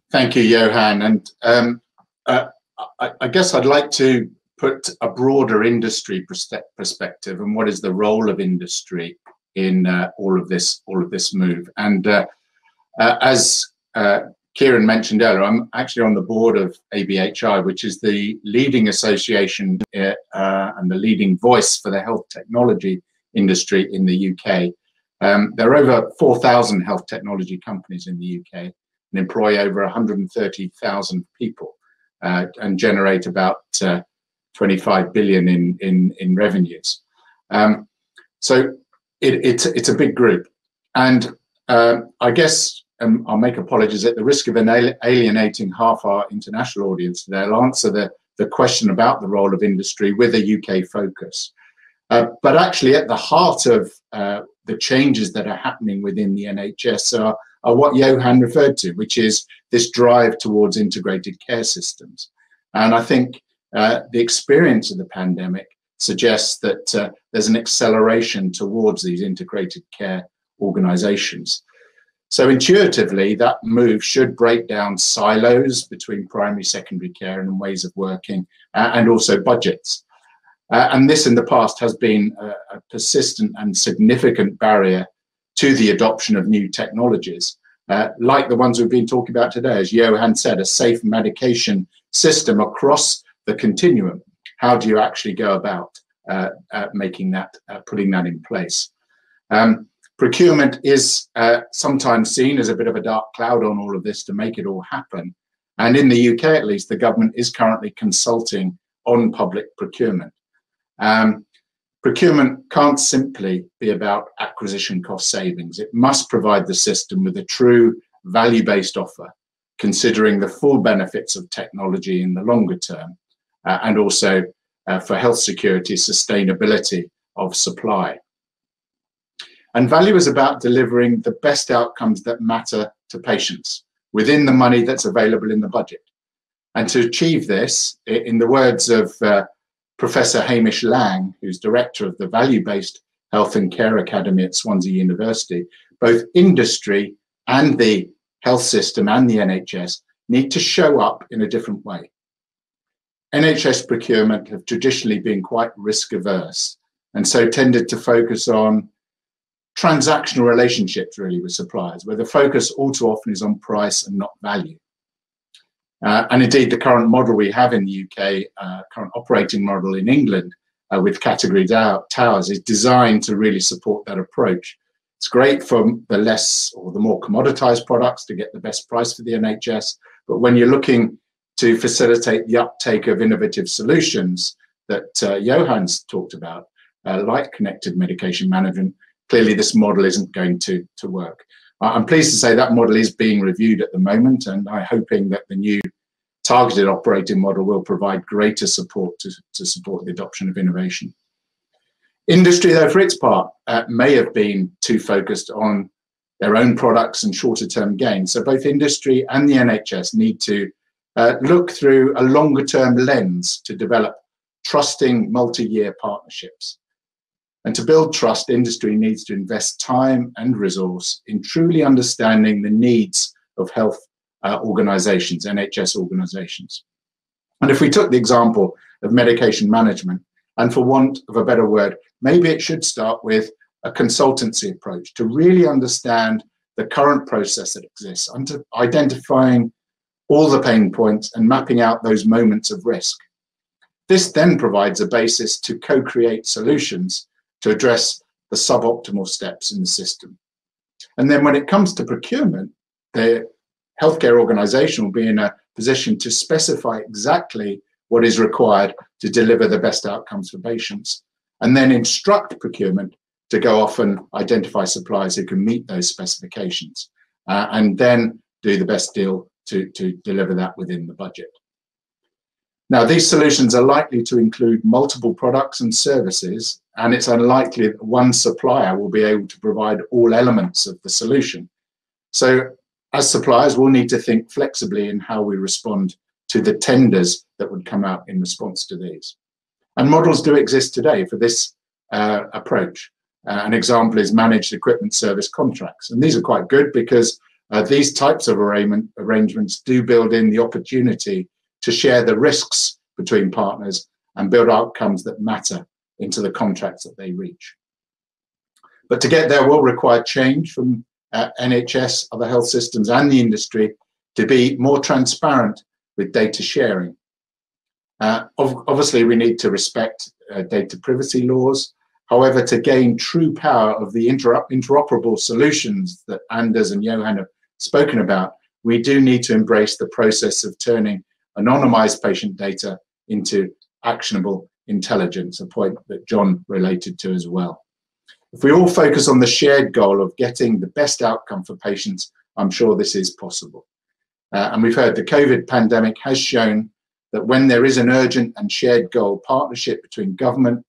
Thank you, Johan. And um, uh, I, I, guess I'd like to put a broader industry perspective and what is the role of industry in uh, all of this all of this move. And uh, uh as uh, Kieran mentioned earlier, I'm actually on the board of ABHI, which is the leading association uh, and the leading voice for the health technology industry in the UK. Um, there are over 4,000 health technology companies in the UK and employ over 130,000 people uh, and generate about uh, 25 billion in in, in revenues. Um, so it, it's it's a big group, and uh, I guess um, I'll make apologies at the risk of alienating half our international audience today. I'll answer the the question about the role of industry with a UK focus. Uh, but actually, at the heart of uh, the changes that are happening within the NHS are are what Johan referred to, which is this drive towards integrated care systems. And I think uh, the experience of the pandemic suggests that uh, there's an acceleration towards these integrated care organizations. So intuitively, that move should break down silos between primary, secondary care and ways of working, uh, and also budgets. Uh, and this in the past has been a, a persistent and significant barrier to the adoption of new technologies, uh, like the ones we've been talking about today. As Johan said, a safe medication system across the continuum. How do you actually go about uh, uh, making that, uh, putting that in place? Um, procurement is uh, sometimes seen as a bit of a dark cloud on all of this to make it all happen. And in the UK, at least, the government is currently consulting on public procurement. Um, Procurement can't simply be about acquisition cost savings. It must provide the system with a true value based offer, considering the full benefits of technology in the longer term, uh, and also uh, for health security, sustainability of supply. And value is about delivering the best outcomes that matter to patients within the money that's available in the budget. And to achieve this, in the words of uh, Professor Hamish Laing, who's director of the Value Based Health and Care Academy at Swansea University, both industry and the health system and the NHS need to show up in a different way. NHS procurement have traditionally been quite risk averse and so tended to focus on transactional relationships really with suppliers, where the focus all too often is on price and not value. Uh, and indeed, the current model we have in the UK, uh, current operating model in England uh, with category towers, is designed to really support that approach. It's great for the less or the more commoditized products to get the best price for the NHS. But when you're looking to facilitate the uptake of innovative solutions that uh, Johan's talked about, uh, like connected medication management, clearly this model isn't going to, to work. I'm pleased to say that model is being reviewed at the moment, and I'm hoping that the new targeted operating model will provide greater support to, to support the adoption of innovation. Industry, though, for its part, uh, may have been too focused on their own products and shorter term gains. So both industry and the NHS need to uh, look through a longer term lens to develop trusting multi year partnerships. And to build trust, industry needs to invest time and resource in truly understanding the needs of health uh, organizations, NHS organizations. And if we took the example of medication management, and for want of a better word, maybe it should start with a consultancy approach to really understand the current process that exists, identifying all the pain points and mapping out those moments of risk. This then provides a basis to co create solutions to address the suboptimal steps in the system. And then when it comes to procurement, the healthcare organization will be in a position to specify exactly what is required to deliver the best outcomes for patients, and then instruct procurement to go off and identify suppliers who can meet those specifications, uh, and then do the best deal to, to deliver that within the budget. Now, these solutions are likely to include multiple products and services, and it's unlikely that one supplier will be able to provide all elements of the solution. So, as suppliers, we'll need to think flexibly in how we respond to the tenders that would come out in response to these. And models do exist today for this uh, approach. Uh, an example is managed equipment service contracts. And these are quite good because uh, these types of arrangement, arrangements do build in the opportunity to share the risks between partners and build outcomes that matter into the contracts that they reach. But to get there will require change from uh, NHS, other health systems, and the industry to be more transparent with data sharing. Uh, obviously, we need to respect uh, data privacy laws. However, to gain true power of the interoperable solutions that Anders and Johan have spoken about, we do need to embrace the process of turning anonymized patient data into actionable intelligence, a point that John related to as well. If we all focus on the shared goal of getting the best outcome for patients, I'm sure this is possible. Uh, and we've heard the COVID pandemic has shown that when there is an urgent and shared goal, partnership between government,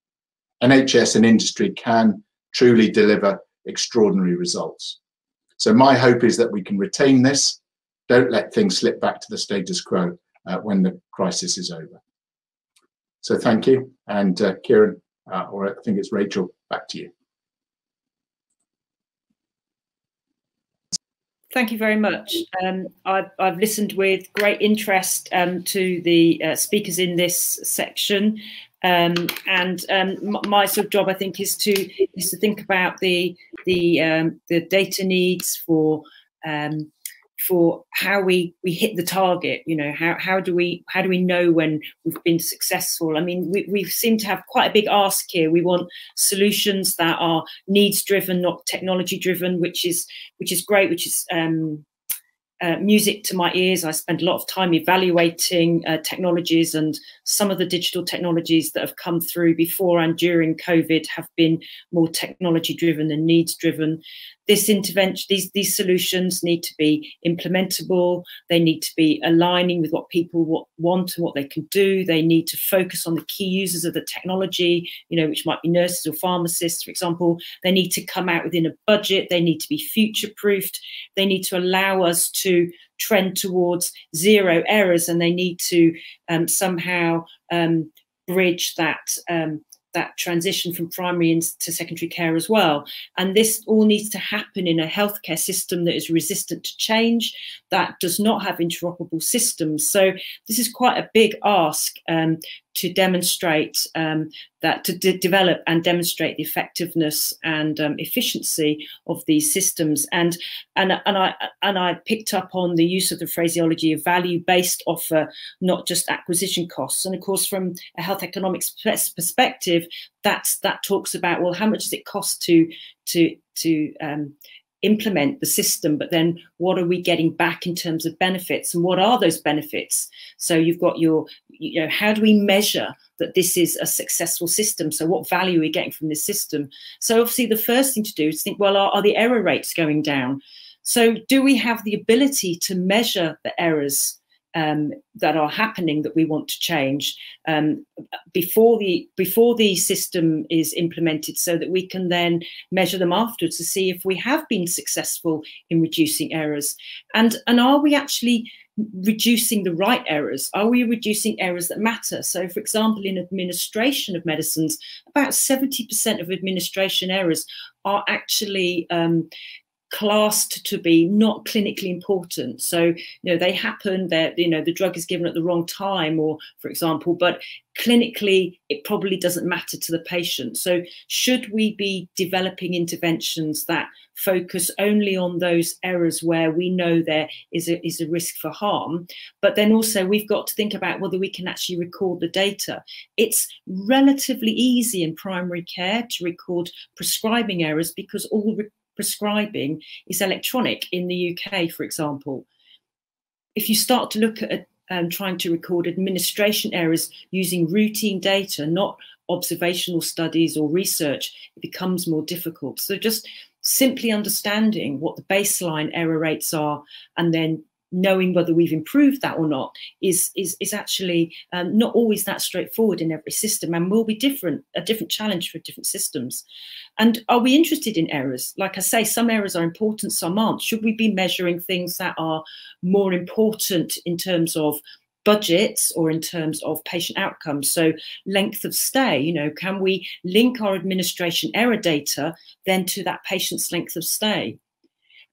NHS, and industry can truly deliver extraordinary results. So, my hope is that we can retain this, don't let things slip back to the status quo, uh, when the crisis is over. So thank you. And uh, Kieran, uh, or I think it's Rachel, back to you. Thank you very much. Um, I've, I've, listened with great interest um, to the uh, speakers in this section, um, and um, my sort of job, I think, is to is to think about the the um, the data needs for um, for how we we hit the target you know how how do we how do we know when we've been successful i mean we, we seem to have quite a big ask here we want solutions that are needs driven not technology driven which is which is great which is um, uh, music to my ears. I spend a lot of time evaluating uh, technologies, and some of the digital technologies that have come through before and during COVID have been more technology driven than needs driven. This intervention, these these solutions need to be implementable. They need to be aligning with what people want and what they can do. They need to focus on the key users of the technology, you know, which might be nurses or pharmacists, for example. They need to come out within a budget. They need to be future proofed. They need to allow us to trend towards zero errors, and they need to um, somehow um, bridge that um, that transition from primary into secondary care as well. And this all needs to happen in a healthcare system that is resistant to change, that does not have interoperable systems. So this is quite a big ask um, to demonstrate um, that to de develop and demonstrate the effectiveness and um, efficiency of these systems. And and and I and I picked up on the use of the phraseology of value-based offer, not just acquisition costs. And of course, from a health economics perspective, that's that talks about well, how much does it cost to to to um, implement the system, but then what are we getting back in terms of benefits and what are those benefits? So you've got your, you know, how do we measure that this is a successful system? So what value are we getting from this system? So obviously the first thing to do is think, well, are, are the error rates going down? So do we have the ability to measure the errors um, that are happening that we want to change um, before the before the system is implemented, so that we can then measure them afterwards to see if we have been successful in reducing errors, and and are we actually reducing the right errors? Are we reducing errors that matter? So, for example, in administration of medicines, about 70% of administration errors are actually um, classed to be not clinically important. So you know they happen that you know the drug is given at the wrong time or for example but clinically it probably doesn't matter to the patient. So should we be developing interventions that focus only on those errors where we know there is a, is a risk for harm but then also we've got to think about whether we can actually record the data? It's relatively easy in primary care to record prescribing errors because all prescribing is electronic in the UK, for example. If you start to look at um, trying to record administration errors using routine data, not observational studies or research, it becomes more difficult. So just simply understanding what the baseline error rates are and then knowing whether we've improved that or not is is is actually um, not always that straightforward in every system and will be different a different challenge for different systems. And are we interested in errors? Like i say some errors are important some aren't. Should we be measuring things that are more important in terms of budgets or in terms of patient outcomes? So length of stay you know can we link our administration error data then to that patient's length of stay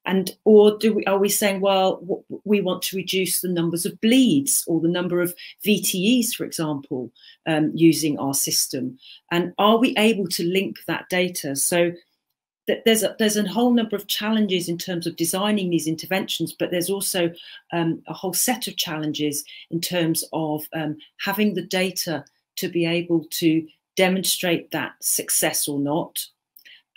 and or do we are we saying well we want to reduce the numbers of bleeds or the number of vtes for example um, using our system? And are we able to link that data? So there's a, there's a whole number of challenges in terms of designing these interventions, but there's also um, a whole set of challenges in terms of um, having the data to be able to demonstrate that success or not,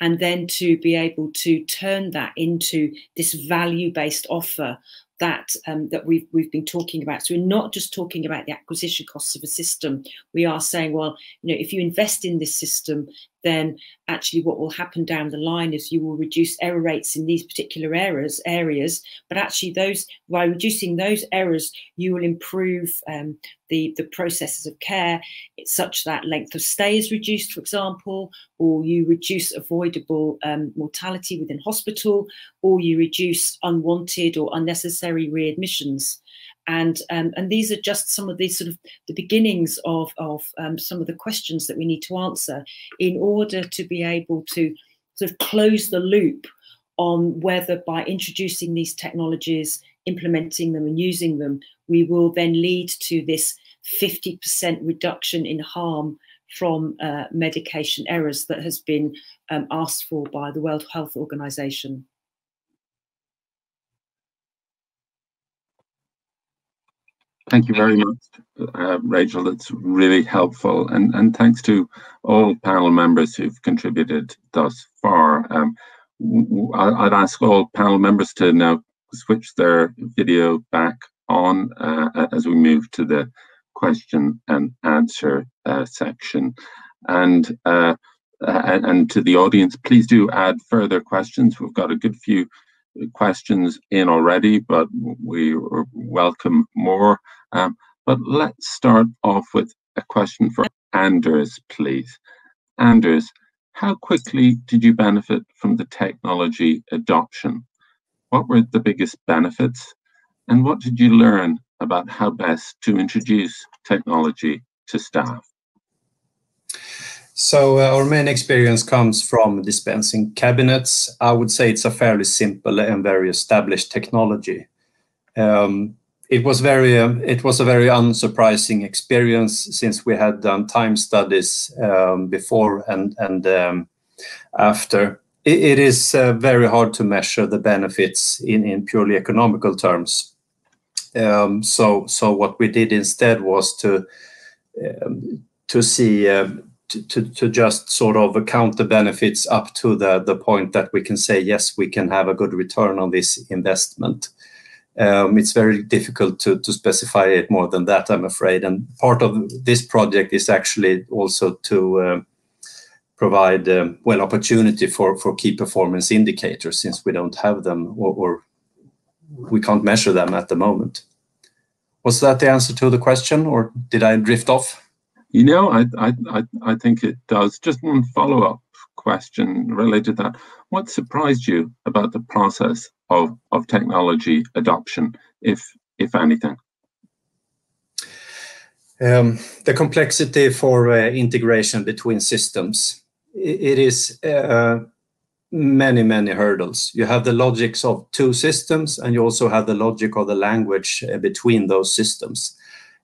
and then to be able to turn that into this value-based offer that um, that we've we've been talking about. So we're not just talking about the acquisition costs of a system. We are saying, well, you know, if you invest in this system, then actually what will happen down the line is you will reduce error rates in these particular areas areas. But actually those by reducing those errors you will improve um, the the processes of care it's such that length of stay is reduced for example or you reduce avoidable um, mortality within hospital or you reduce unwanted or unnecessary readmissions and um, and these are just some of the sort of the beginnings of of um, some of the questions that we need to answer in order to be able to sort of close the loop on whether by introducing these technologies, implementing them and using them, we will then lead to this 50% reduction in harm from uh, medication errors that has been um, asked for by the World Health Organization. Thank you very much, uh, Rachel. That's really helpful. And, and thanks to all panel members who've contributed thus far. Um, I'd ask all panel members to now switch their video back on uh, as we move to the question and answer uh, section. And uh, and, and, to the audience, please do add further questions. We've got a good few questions in already, but we welcome more. Um, but let's start off with a question for Anders, please. Anders, how quickly did you benefit from the technology adoption? What were the biggest benefits? And what did you learn about how best to introduce technology to staff? So uh, our main experience comes from dispensing cabinets. I would say it's a fairly simple and very established technology. Um, it was very um, it was a very unsurprising experience since we had done time studies um, before and and um, after. it, it is uh, very hard to measure the benefits in in purely economical terms. Um, so so what we did instead was to um, to see um, to, to, just sort of count the benefits up to the, the point that we can say, yes, we can have a good return on this investment. Um, it's very difficult to, to specify it more than that, I'm afraid. And part of this project is actually also to uh, provide, um, well, opportunity for, for key performance indicators since we don't have them or, or we can't measure them at the moment. Was that the answer to the question or did I drift off? You know, I, I, I think it does. Just one follow up question related to that. What surprised you about the process of, of technology adoption, if if anything? Um, the complexity for uh, integration between systems. it, is uh, many, many hurdles. You have the logics of two systems, and you also have the logic of the language uh, between those systems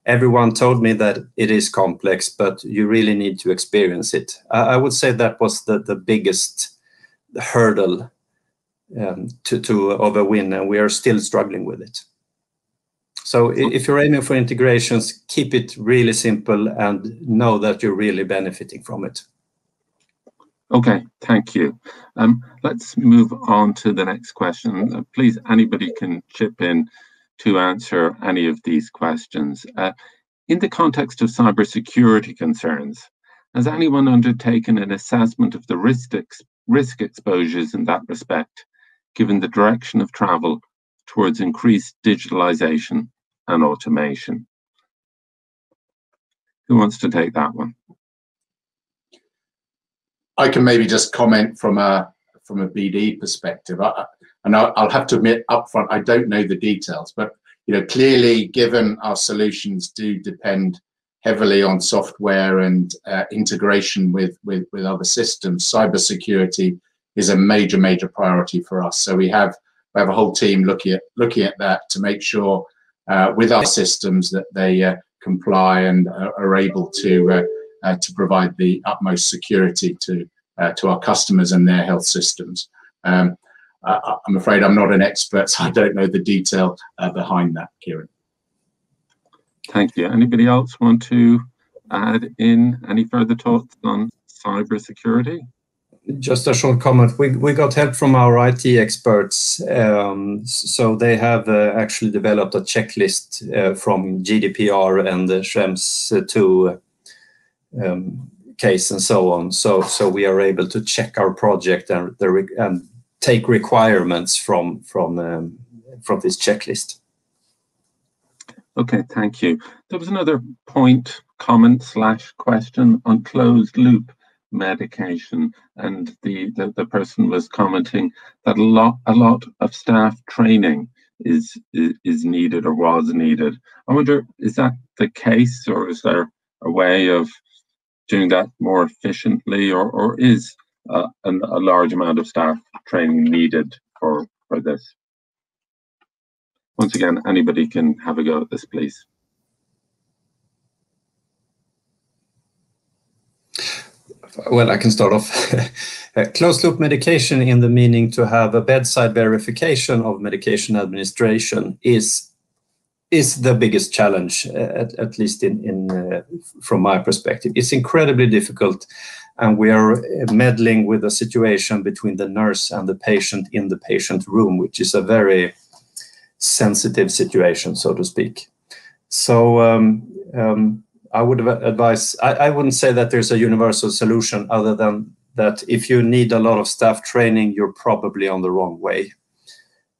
everyone told me that it is complex, but you really need to experience it. I, would say that was the, the biggest hurdle um, to, to overwin, and we are still struggling with it. So if you're aiming for integrations, keep it really simple and know that you're really benefiting from it. Okay, thank you. Um, let's move on to the next question. Uh, please, anybody can chip in to answer any of these questions. Uh, in the context of cybersecurity concerns, has anyone undertaken an assessment of the risk, ex risk exposures in that respect, given the direction of travel towards increased digitalization and automation? Who wants to take that one? I can maybe just comment from a from a BD perspective. I, and I'll, I'll have to admit upfront, I don't know the details, but you know, clearly, given our solutions do depend heavily on software and uh, integration with, with with other systems, cybersecurity is a major major priority for us. So we have we have a whole team looking at looking at that to make sure uh, with our systems that they uh, comply and are able to uh, uh, to provide the utmost security to uh, to our customers and their health systems. Um, uh, I'm afraid I'm not an expert, so I don't know the detail behind that, Kieran. Thank you. Anybody else want to add in any further thoughts on cyber security? Just a short comment. We, we got help from our IT experts. Um, so they have uh, actually developed a checklist uh, from GDPR and the Schrems 2 um, case and so on. So so we are able to check our project and the and take requirements from from um, from this checklist. Okay, thank you. There was another point, comment slash question on closed loop medication, and the, the, the person was commenting that a lot a lot of staff training is, is needed or was needed. I wonder, is that the case, or is there a way of doing that more efficiently, or, or is uh, an, a large amount of staff training needed for, for this? Once again, anybody can have a go at this, please. Well, I can start off. Closed loop medication in the meaning to have a bedside verification of medication administration is is the biggest challenge, at, at least in, in uh, from my perspective. It's incredibly difficult, and we are meddling with a situation between the nurse and the patient in the patient room, which is a very sensitive situation, so to speak. So um, um, I would advise. I, I wouldn't say that there's a universal solution other than that if you need a lot of staff training, you're probably on the wrong way.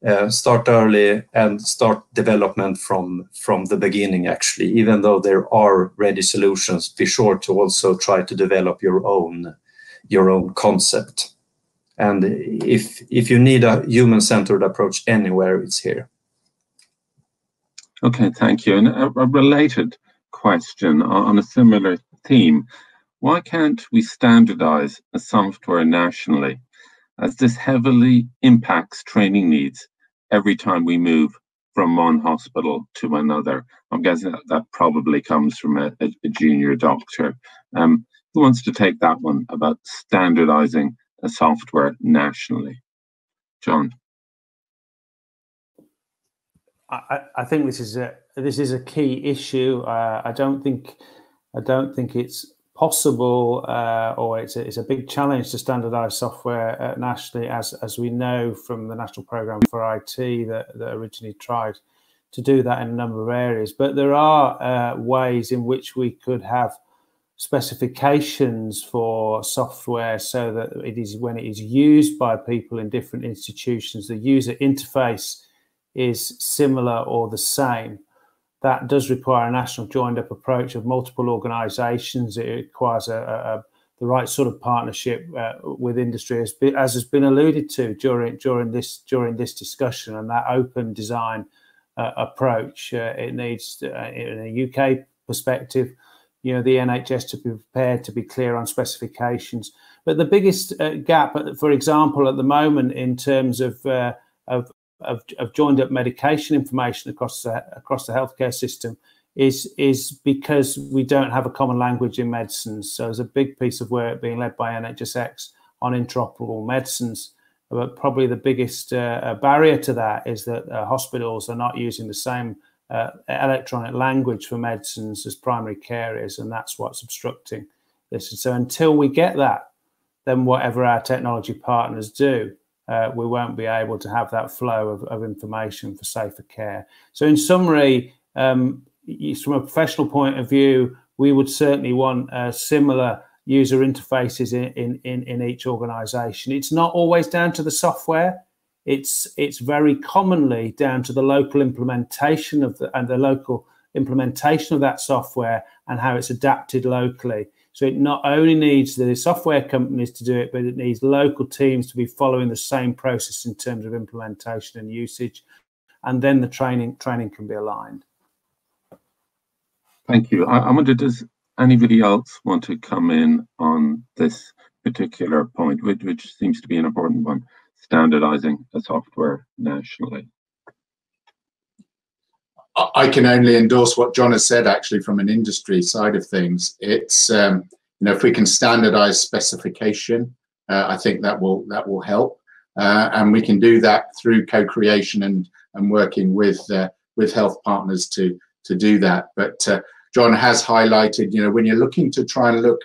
Uh, start early and start development from from the beginning actually even though there are ready solutions be sure to also try to develop your own your own concept and if if you need a human centered approach anywhere it's here okay thank you and a related question on a similar theme why can't we standardize a software nationally as this heavily impacts training needs every time we move from one hospital to another. I'm guessing that, that probably comes from a, a, a junior doctor. Um, who wants to take that one about standardizing a software nationally? John. I, I think this is a this is a key issue. Uh, I don't think I don't think it's possible uh, or it's a, it's a big challenge to standardize software nationally as as we know from the national program for IT that, that originally tried to do that in a number of areas but there are uh, ways in which we could have specifications for software so that it is when it is used by people in different institutions the user interface is similar or the same that does require a national joined up approach of multiple organisations. It requires a, a, the right sort of partnership uh, with industry, as, as, has been alluded to during during this during this discussion, and that open design uh, approach. Uh, it needs, uh, in a UK perspective, you know, the NHS to be prepared to be clear on specifications. But the biggest uh, gap, for example, at the moment in terms of uh, of of, of joined up medication information across the, across the healthcare system is is because we don't have a common language in medicines. So there's a big piece of work being led by NHSX on interoperable medicines. But probably the biggest uh, barrier to that is that uh, hospitals are not using the same uh, electronic language for medicines as primary care is, and that's what's obstructing this. And so until we get that, then whatever our technology partners do, uh, we won't be able to have that flow of, of information for safer care. So, in summary, um, from a professional point of view, we would certainly want uh, similar user interfaces in, in, in each organization. It's not always down to the software. It's it's very commonly down to the local implementation of the and the local implementation of that software and how it's adapted locally. So it not only needs the software companies to do it, but it needs local teams to be following the same process in terms of implementation and usage, and then the training training can be aligned. Thank you. I, I wonder, does anybody else want to come in on this particular point, which, which seems to be an important one, standardizing the software nationally? I can only endorse what John has said. Actually, from an industry side of things, it's um, you know if we can standardize specification, uh, I think that will that will help, uh, and we can do that through co-creation and and working with uh, with health partners to to do that. But uh, John has highlighted, you know, when you're looking to try and look,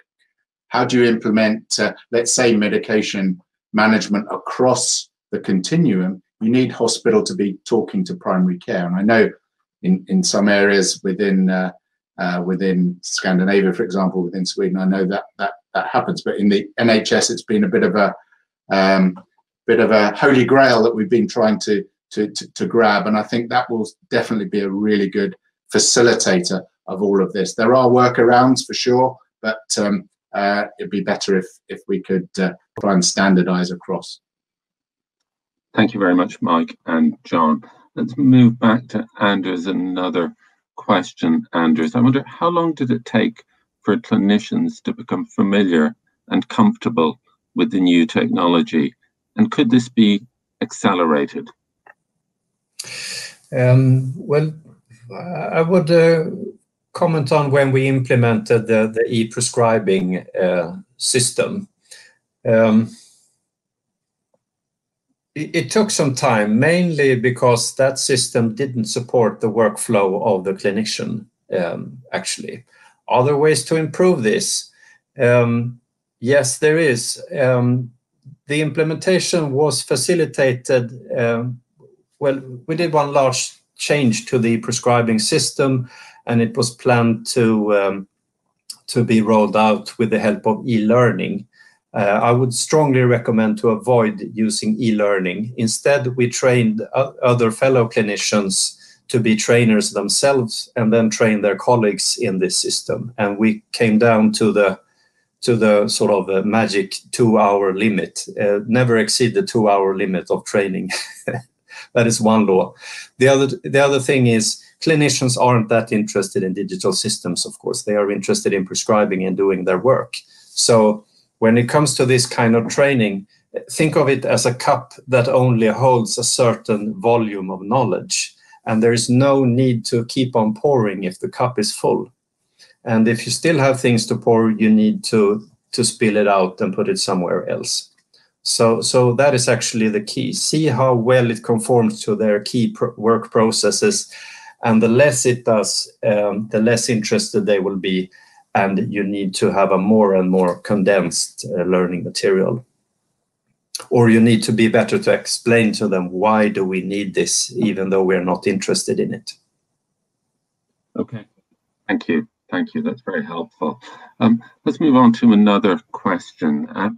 how do you implement, uh, let's say, medication management across the continuum? You need hospital to be talking to primary care, and I know in in some areas within uh, uh, within Scandinavia, for example, within Sweden. I know that that that happens, but in the NHS, it's been a bit of a um, bit of a holy grail that we've been trying to, to to, to grab, and I think that will definitely be a really good facilitator of all of this. There are workarounds for sure, but um, uh, it'd be better if if we could uh, try and standardise across. Thank you very much, Mike and John. Let's move back to Anders. Another question, Anders. I wonder how long did it take for clinicians to become familiar and comfortable with the new technology? And could this be accelerated? Um, well, I would uh, comment on when we implemented the, the e-prescribing uh, system. Um, it took some time, mainly because that system didn't support the workflow of the clinician, um, actually. Other ways to improve this? Um, yes, there is. Um, the implementation was facilitated. Um, well, we did one large change to the prescribing system, and it was planned to um, to be rolled out with the help of e-learning. Uh, I would strongly recommend to avoid using e-learning. Instead, we trained other fellow clinicians to be trainers themselves and then train their colleagues in this system. And we came down to the to the sort of uh, magic two-hour limit. Uh, never exceed the two-hour limit of training. that is one law. The other the other thing is clinicians aren't that interested in digital systems. Of course, they are interested in prescribing and doing their work. So when it comes to this kind of training, think of it as a cup that only holds a certain volume of knowledge. And there is no need to keep on pouring if the cup is full. And if you still have things to pour, you need to, to spill it out and put it somewhere else. So, so that is actually the key. See how well it conforms to their key pro work processes. And the less it does, um, the less interested they will be and you need to have a more and more condensed uh, learning material. Or you need to be better to explain to them why do we need this even though we're not interested in it? Okay. Thank you. Thank you. That's very helpful. Um, let's move on to another question. Uh,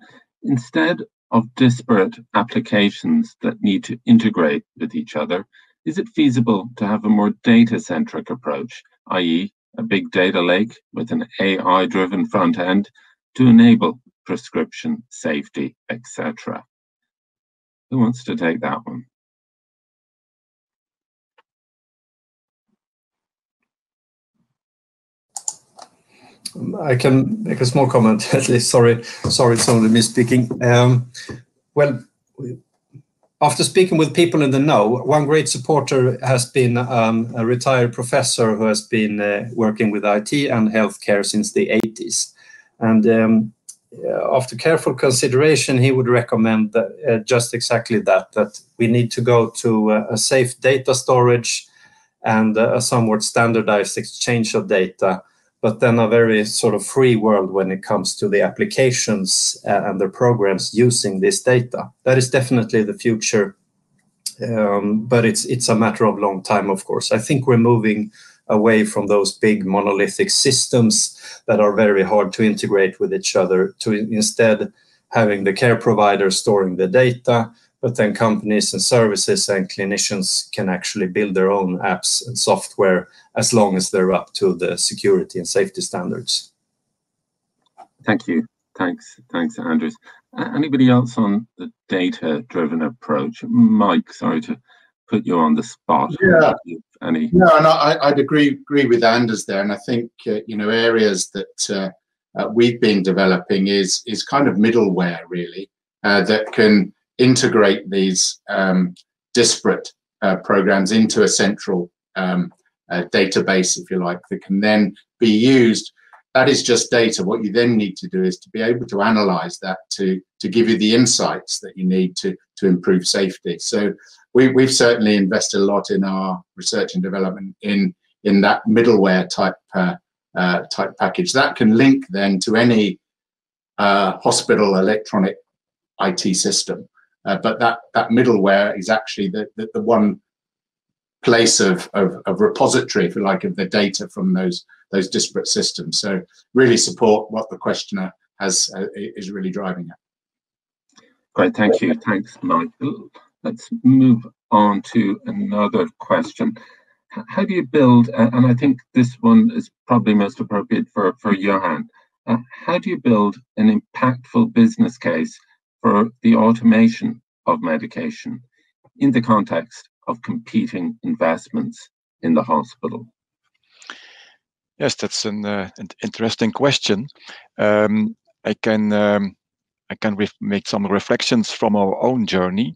instead of disparate applications that need to integrate with each other is it feasible to have a more data-centric approach i.e a big data lake with an AI driven front end to enable prescription safety, etc. Who wants to take that one? I can make a small comment, at least. Sorry, sorry, it's only me speaking. Um, well, after speaking with people in the know, one great supporter has been um, a retired professor who has been uh, working with IT and healthcare since the 80s. And um, after careful consideration, he would recommend that, uh, just exactly that, that we need to go to uh, a safe data storage and a somewhat standardized exchange of data but then a very sort of free world when it comes to the applications uh, and the programs using this data. That is definitely the future, um, but it's it's a matter of long time, of course. I think we're moving away from those big monolithic systems that are very hard to integrate with each other to instead having the care provider storing the data but then companies and services and clinicians can actually build their own apps and software as long as they're up to the security and safety standards. Thank you. Thanks. Thanks, Anders. Anybody else on the data-driven approach? Mike, sorry to put you on the spot. Yeah. Any? No, no, I, would agree agree with Anders there, and I think uh, you know areas that uh, uh, we've been developing is is kind of middleware really uh, that can integrate these um, disparate uh, programs into a central um, uh, database, if you like, that can then be used. That is just data. What you then need to do is to be able to analyze that to, to give you the insights that you need to, to improve safety. So we, we've certainly invested a lot in our research and development in, in that middleware type uh, uh, type package. That can link then to any uh, hospital electronic IT system. Uh, but that that middleware is actually the, the, the one place of, of, of, repository, if you like, of the data from those those disparate systems. So really support what the questioner has uh, is really driving at. Great, thank you. Thanks, Mike. Let's move on to another question. How do you build, and I think this one is probably most appropriate for, for Johan, uh, how do you build an impactful business case for the automation of medication in the context of competing investments in the hospital? Yes, that's an, uh, an interesting question. Um, I can um, I can make some reflections from our own journey.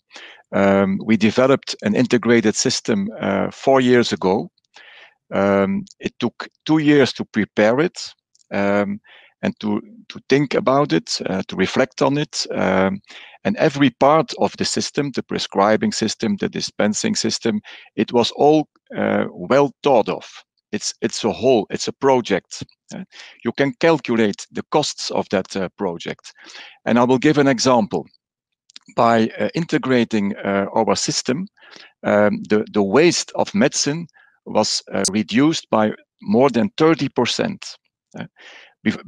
Um, we developed an integrated system uh, four years ago. Um, it took two years to prepare it. And to to think about it, uh, to reflect on it. Um, and every part of the system, the prescribing system, the dispensing system, it was all uh, well thought of. It's it's a whole, it's a project. Uh, you can calculate the costs of that uh, project, and I will give an example. By uh, integrating our system, um, the the waste of medicine was reduced by more than 30 percent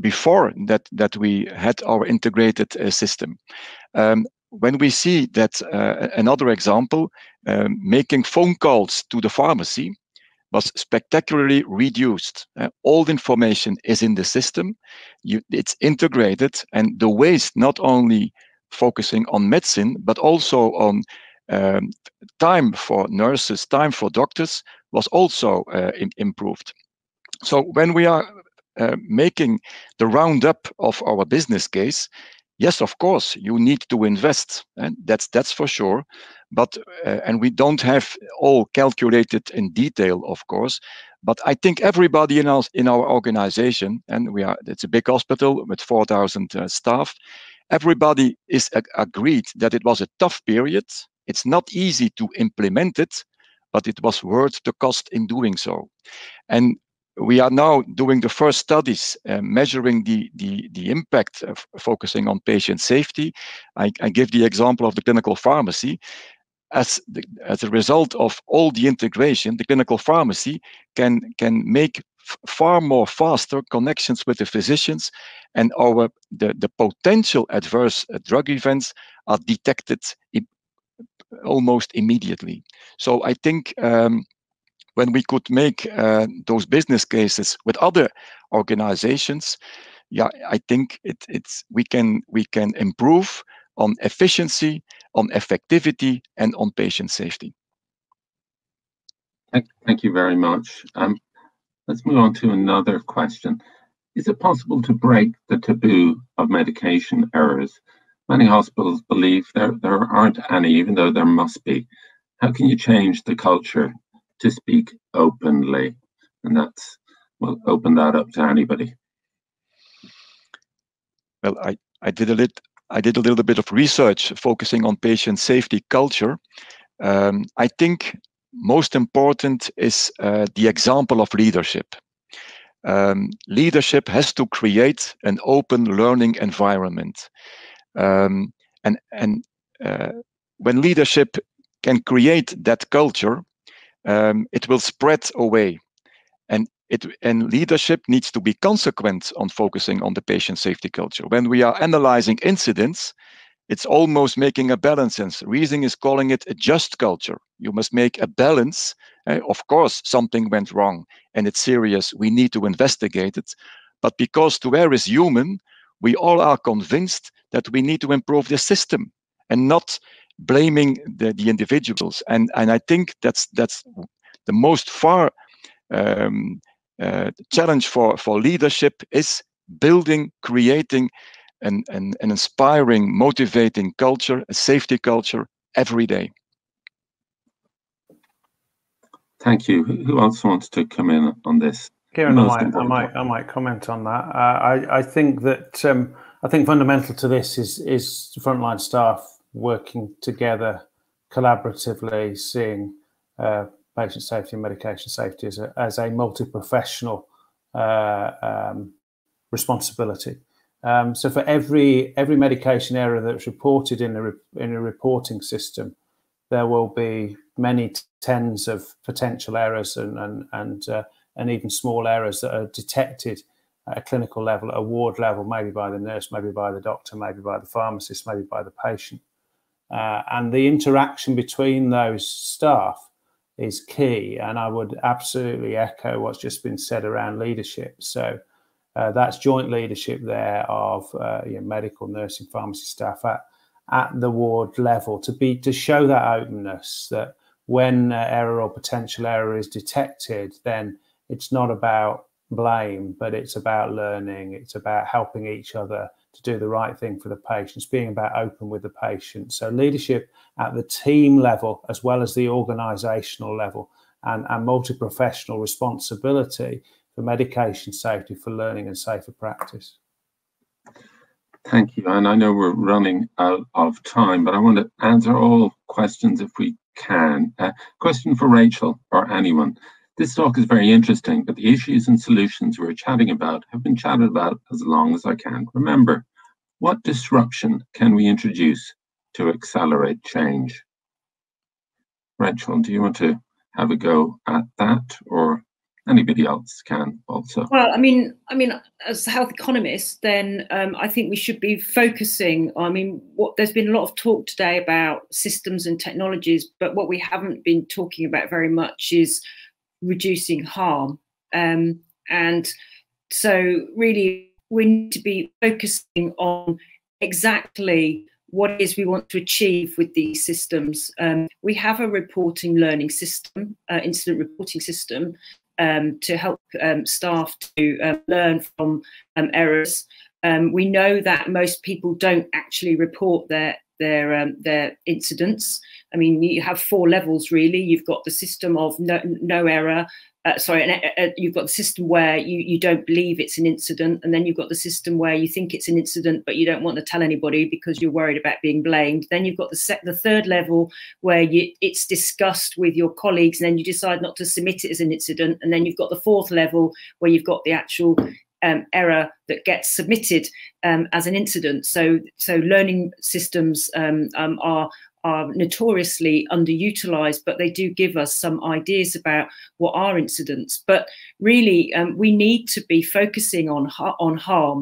before that that we had our integrated uh, system. Um, when we see that uh, another example, um, making phone calls to the pharmacy was spectacularly reduced. Uh, all the information is in the system, you, it's integrated, and the waste not only focusing on medicine, but also on um, time for nurses, time for doctors was also uh, improved. So when we are uh, making the roundup of our business case, yes, of course, you need to invest, and that's that's for sure. But uh, and we don't have all calculated in detail, of course. But I think everybody in our in our organization, and we are it's a big hospital with four thousand uh, staff. Everybody is ag agreed that it was a tough period. It's not easy to implement it, but it was worth the cost in doing so. And we are now doing the first studies uh, measuring the, the, the impact of focusing on patient safety. I, I give the example of the clinical pharmacy. As, the, as a result of all the integration, the clinical pharmacy can, can make far more faster connections with the physicians and our the, the potential adverse uh, drug events are detected almost immediately. So I think um, when we could make uh, those business cases with other organizations, yeah, I think it, it's we can we can improve on efficiency, on effectivity, and on patient safety. Thank, thank you very much. Um, let's move on to another question. Is it possible to break the taboo of medication errors? Many hospitals believe there, there aren't any, even though there must be. How can you change the culture to speak openly. And that's, we'll open that up to anybody. Well, I, I did a little. I did a little bit of research focusing on patient safety culture. Um, I think most important is uh, the example of leadership. Um, leadership has to create an open learning environment. Um, and and uh, when leadership can create that culture, um, it will spread away. And it and leadership needs to be consequent on focusing on the patient safety culture. When we are analyzing incidents, it's almost making a balance. And Reason is calling it a just culture. You must make a balance. Uh, of course, something went wrong and it's serious. We need to investigate it. But because to err is human, we all are convinced that we need to improve the system and not blaming the, the individuals. And and I think that's that's the most far um, uh, challenge for for leadership is building, creating, an, an, an inspiring, motivating culture, a safety culture every day. Thank you. Who else wants to come in on this? Kieran, I might, I might, I might comment on that. Uh, I, I think that um, I think fundamental to this is is frontline staff working together collaboratively, seeing uh, patient safety and medication safety as a, as a multi-professional uh, um, responsibility. Um, so for every every medication error that's reported in a in a reporting system, there will be many tens of potential errors and and and, uh, and even small errors that are detected at a clinical level, at a ward level, maybe by the nurse, maybe by the doctor, maybe by the pharmacist, maybe by the patient. Uh, and the interaction between those staff is key. And I would absolutely echo what's just been said around leadership. So uh, that's joint leadership there of uh, you know, medical, nursing, pharmacy staff at, at the ward level to be to show that openness that when error or potential error is detected, then it's not about blame, but it's about learning. It's about helping each other to do the right thing for the patients, being about open with the patient. So leadership at the team level as well as the organizational level and, and multi-professional responsibility for medication safety, for learning and safer practice. Thank you. And I know we're running out of time, but I want to answer all questions if we can. Uh, question for Rachel or anyone. This talk is very interesting, but the issues and solutions we're chatting about have been chatted about as long as I can remember. What disruption can we introduce to accelerate change? Rachel, do you want to have a go at that or anybody else can also. Well, I mean, I mean, as a health economist, then um, I think we should be focusing. I mean, what there's been a lot of talk today about systems and technologies, but what we haven't been talking about very much is reducing harm. Um, and so, really, we need to be focusing on exactly what it is we want to achieve with these systems. Um, we have a reporting learning system, uh, incident reporting system, um, to help um, staff to uh, learn from um, errors. Um, we know that most people don't actually report their their their incidents. I mean, you have four levels really. You've got the system of no, no error, uh, sorry, an, uh, you've got the system where you, you don't believe it's an incident, and then you've got the system where you think it's an incident, but you don't want to tell anybody because you're worried about being blamed. Then you've got the set, the third level where you, it's discussed with your colleagues, and then you decide not to submit it as an incident. And then you've got the fourth level where you've got the actual um, error that gets submitted um, as an incident. So, so learning systems um, um are are notoriously underutilized, but they do give us some ideas about what are incidents. But really, um, we need to be focusing on on harm,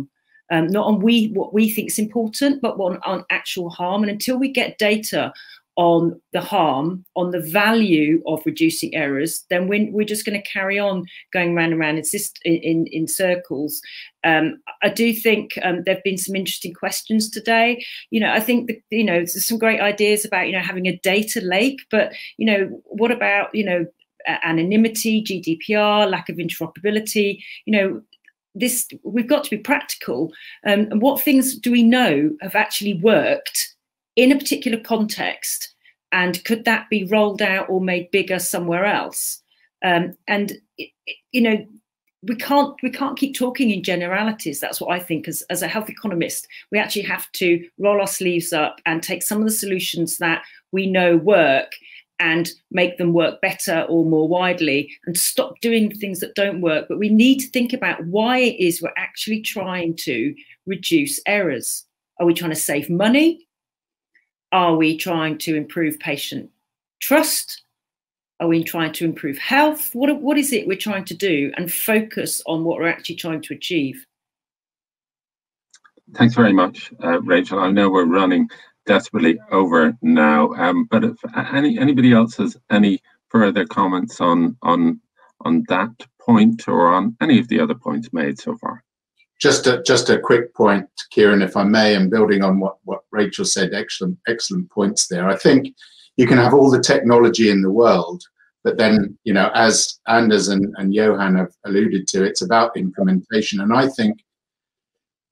um, not on we what we think is important, but on, on actual harm. And until we get data on the harm, on the value of reducing errors, then we're, we're just going to carry on going round and round in, in, in circles. Um, I do think um, there have been some interesting questions today. You know, I think, that, you know, there's some great ideas about, you know, having a data lake, but, you know, what about, you know, anonymity, GDPR, lack of interoperability, you know, this we've got to be practical um, and what things do we know have actually worked in a particular context and could that be rolled out or made bigger somewhere else? Um, and you know we can't we can't keep talking in generalities. That's what i think as, as a health economist. We actually have to roll our sleeves up and take some of the solutions that we know work and make them work better or more widely and stop doing things that don't work. But we need to think about why it is we're actually trying to reduce errors. Are we trying to save money are we trying to improve patient trust? Are we trying to improve health? What, what is it we're trying to do and focus on what we're actually trying to achieve? Thanks very much, uh, Rachel. I know we're running desperately over now, um, but if any anybody else has any further comments on on on that point or on any of the other points made so far? Just a just a quick point, Kieran, if I may, and building on what what Rachel said, excellent excellent points there. I think you can have all the technology in the world, but then you know, as Anders and, and Johan have alluded to, it's about implementation. And I think,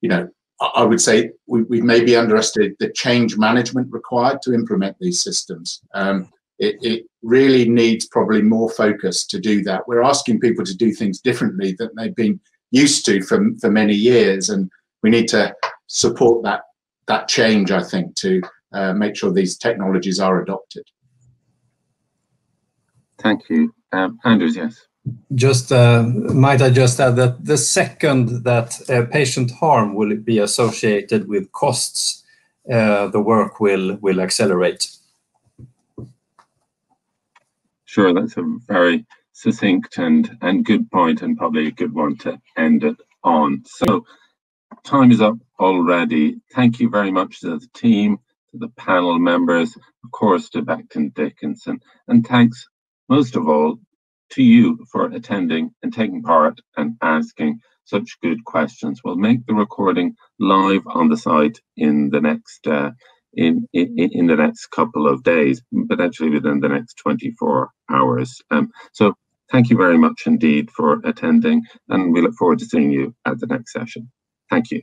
you know, I would say we, we maybe underestimated the change management required to implement these systems. Um, it, it, really needs probably more focus to do that. We're asking people to do things differently that they've been used to for, for many years. And we need to support that, that change, I think, to uh, make sure these technologies are adopted. Thank you. Um, Anders, yes. Just uh, might I just add that the second that uh, patient harm will be associated with costs, uh, the work will will accelerate. Sure, that's a very succinct and and good point and probably a good one to end it on. So time is up already. Thank you very much to the team, to the panel members, of course to Becton Dickinson, and thanks most of all to you for attending and taking part and asking such good questions. We'll make the recording live on the site in the next uh, in, in, in the next couple of days, potentially within the next 24 hours. Um, so Thank you very much indeed for attending, and we look forward to seeing you at the next session. Thank you.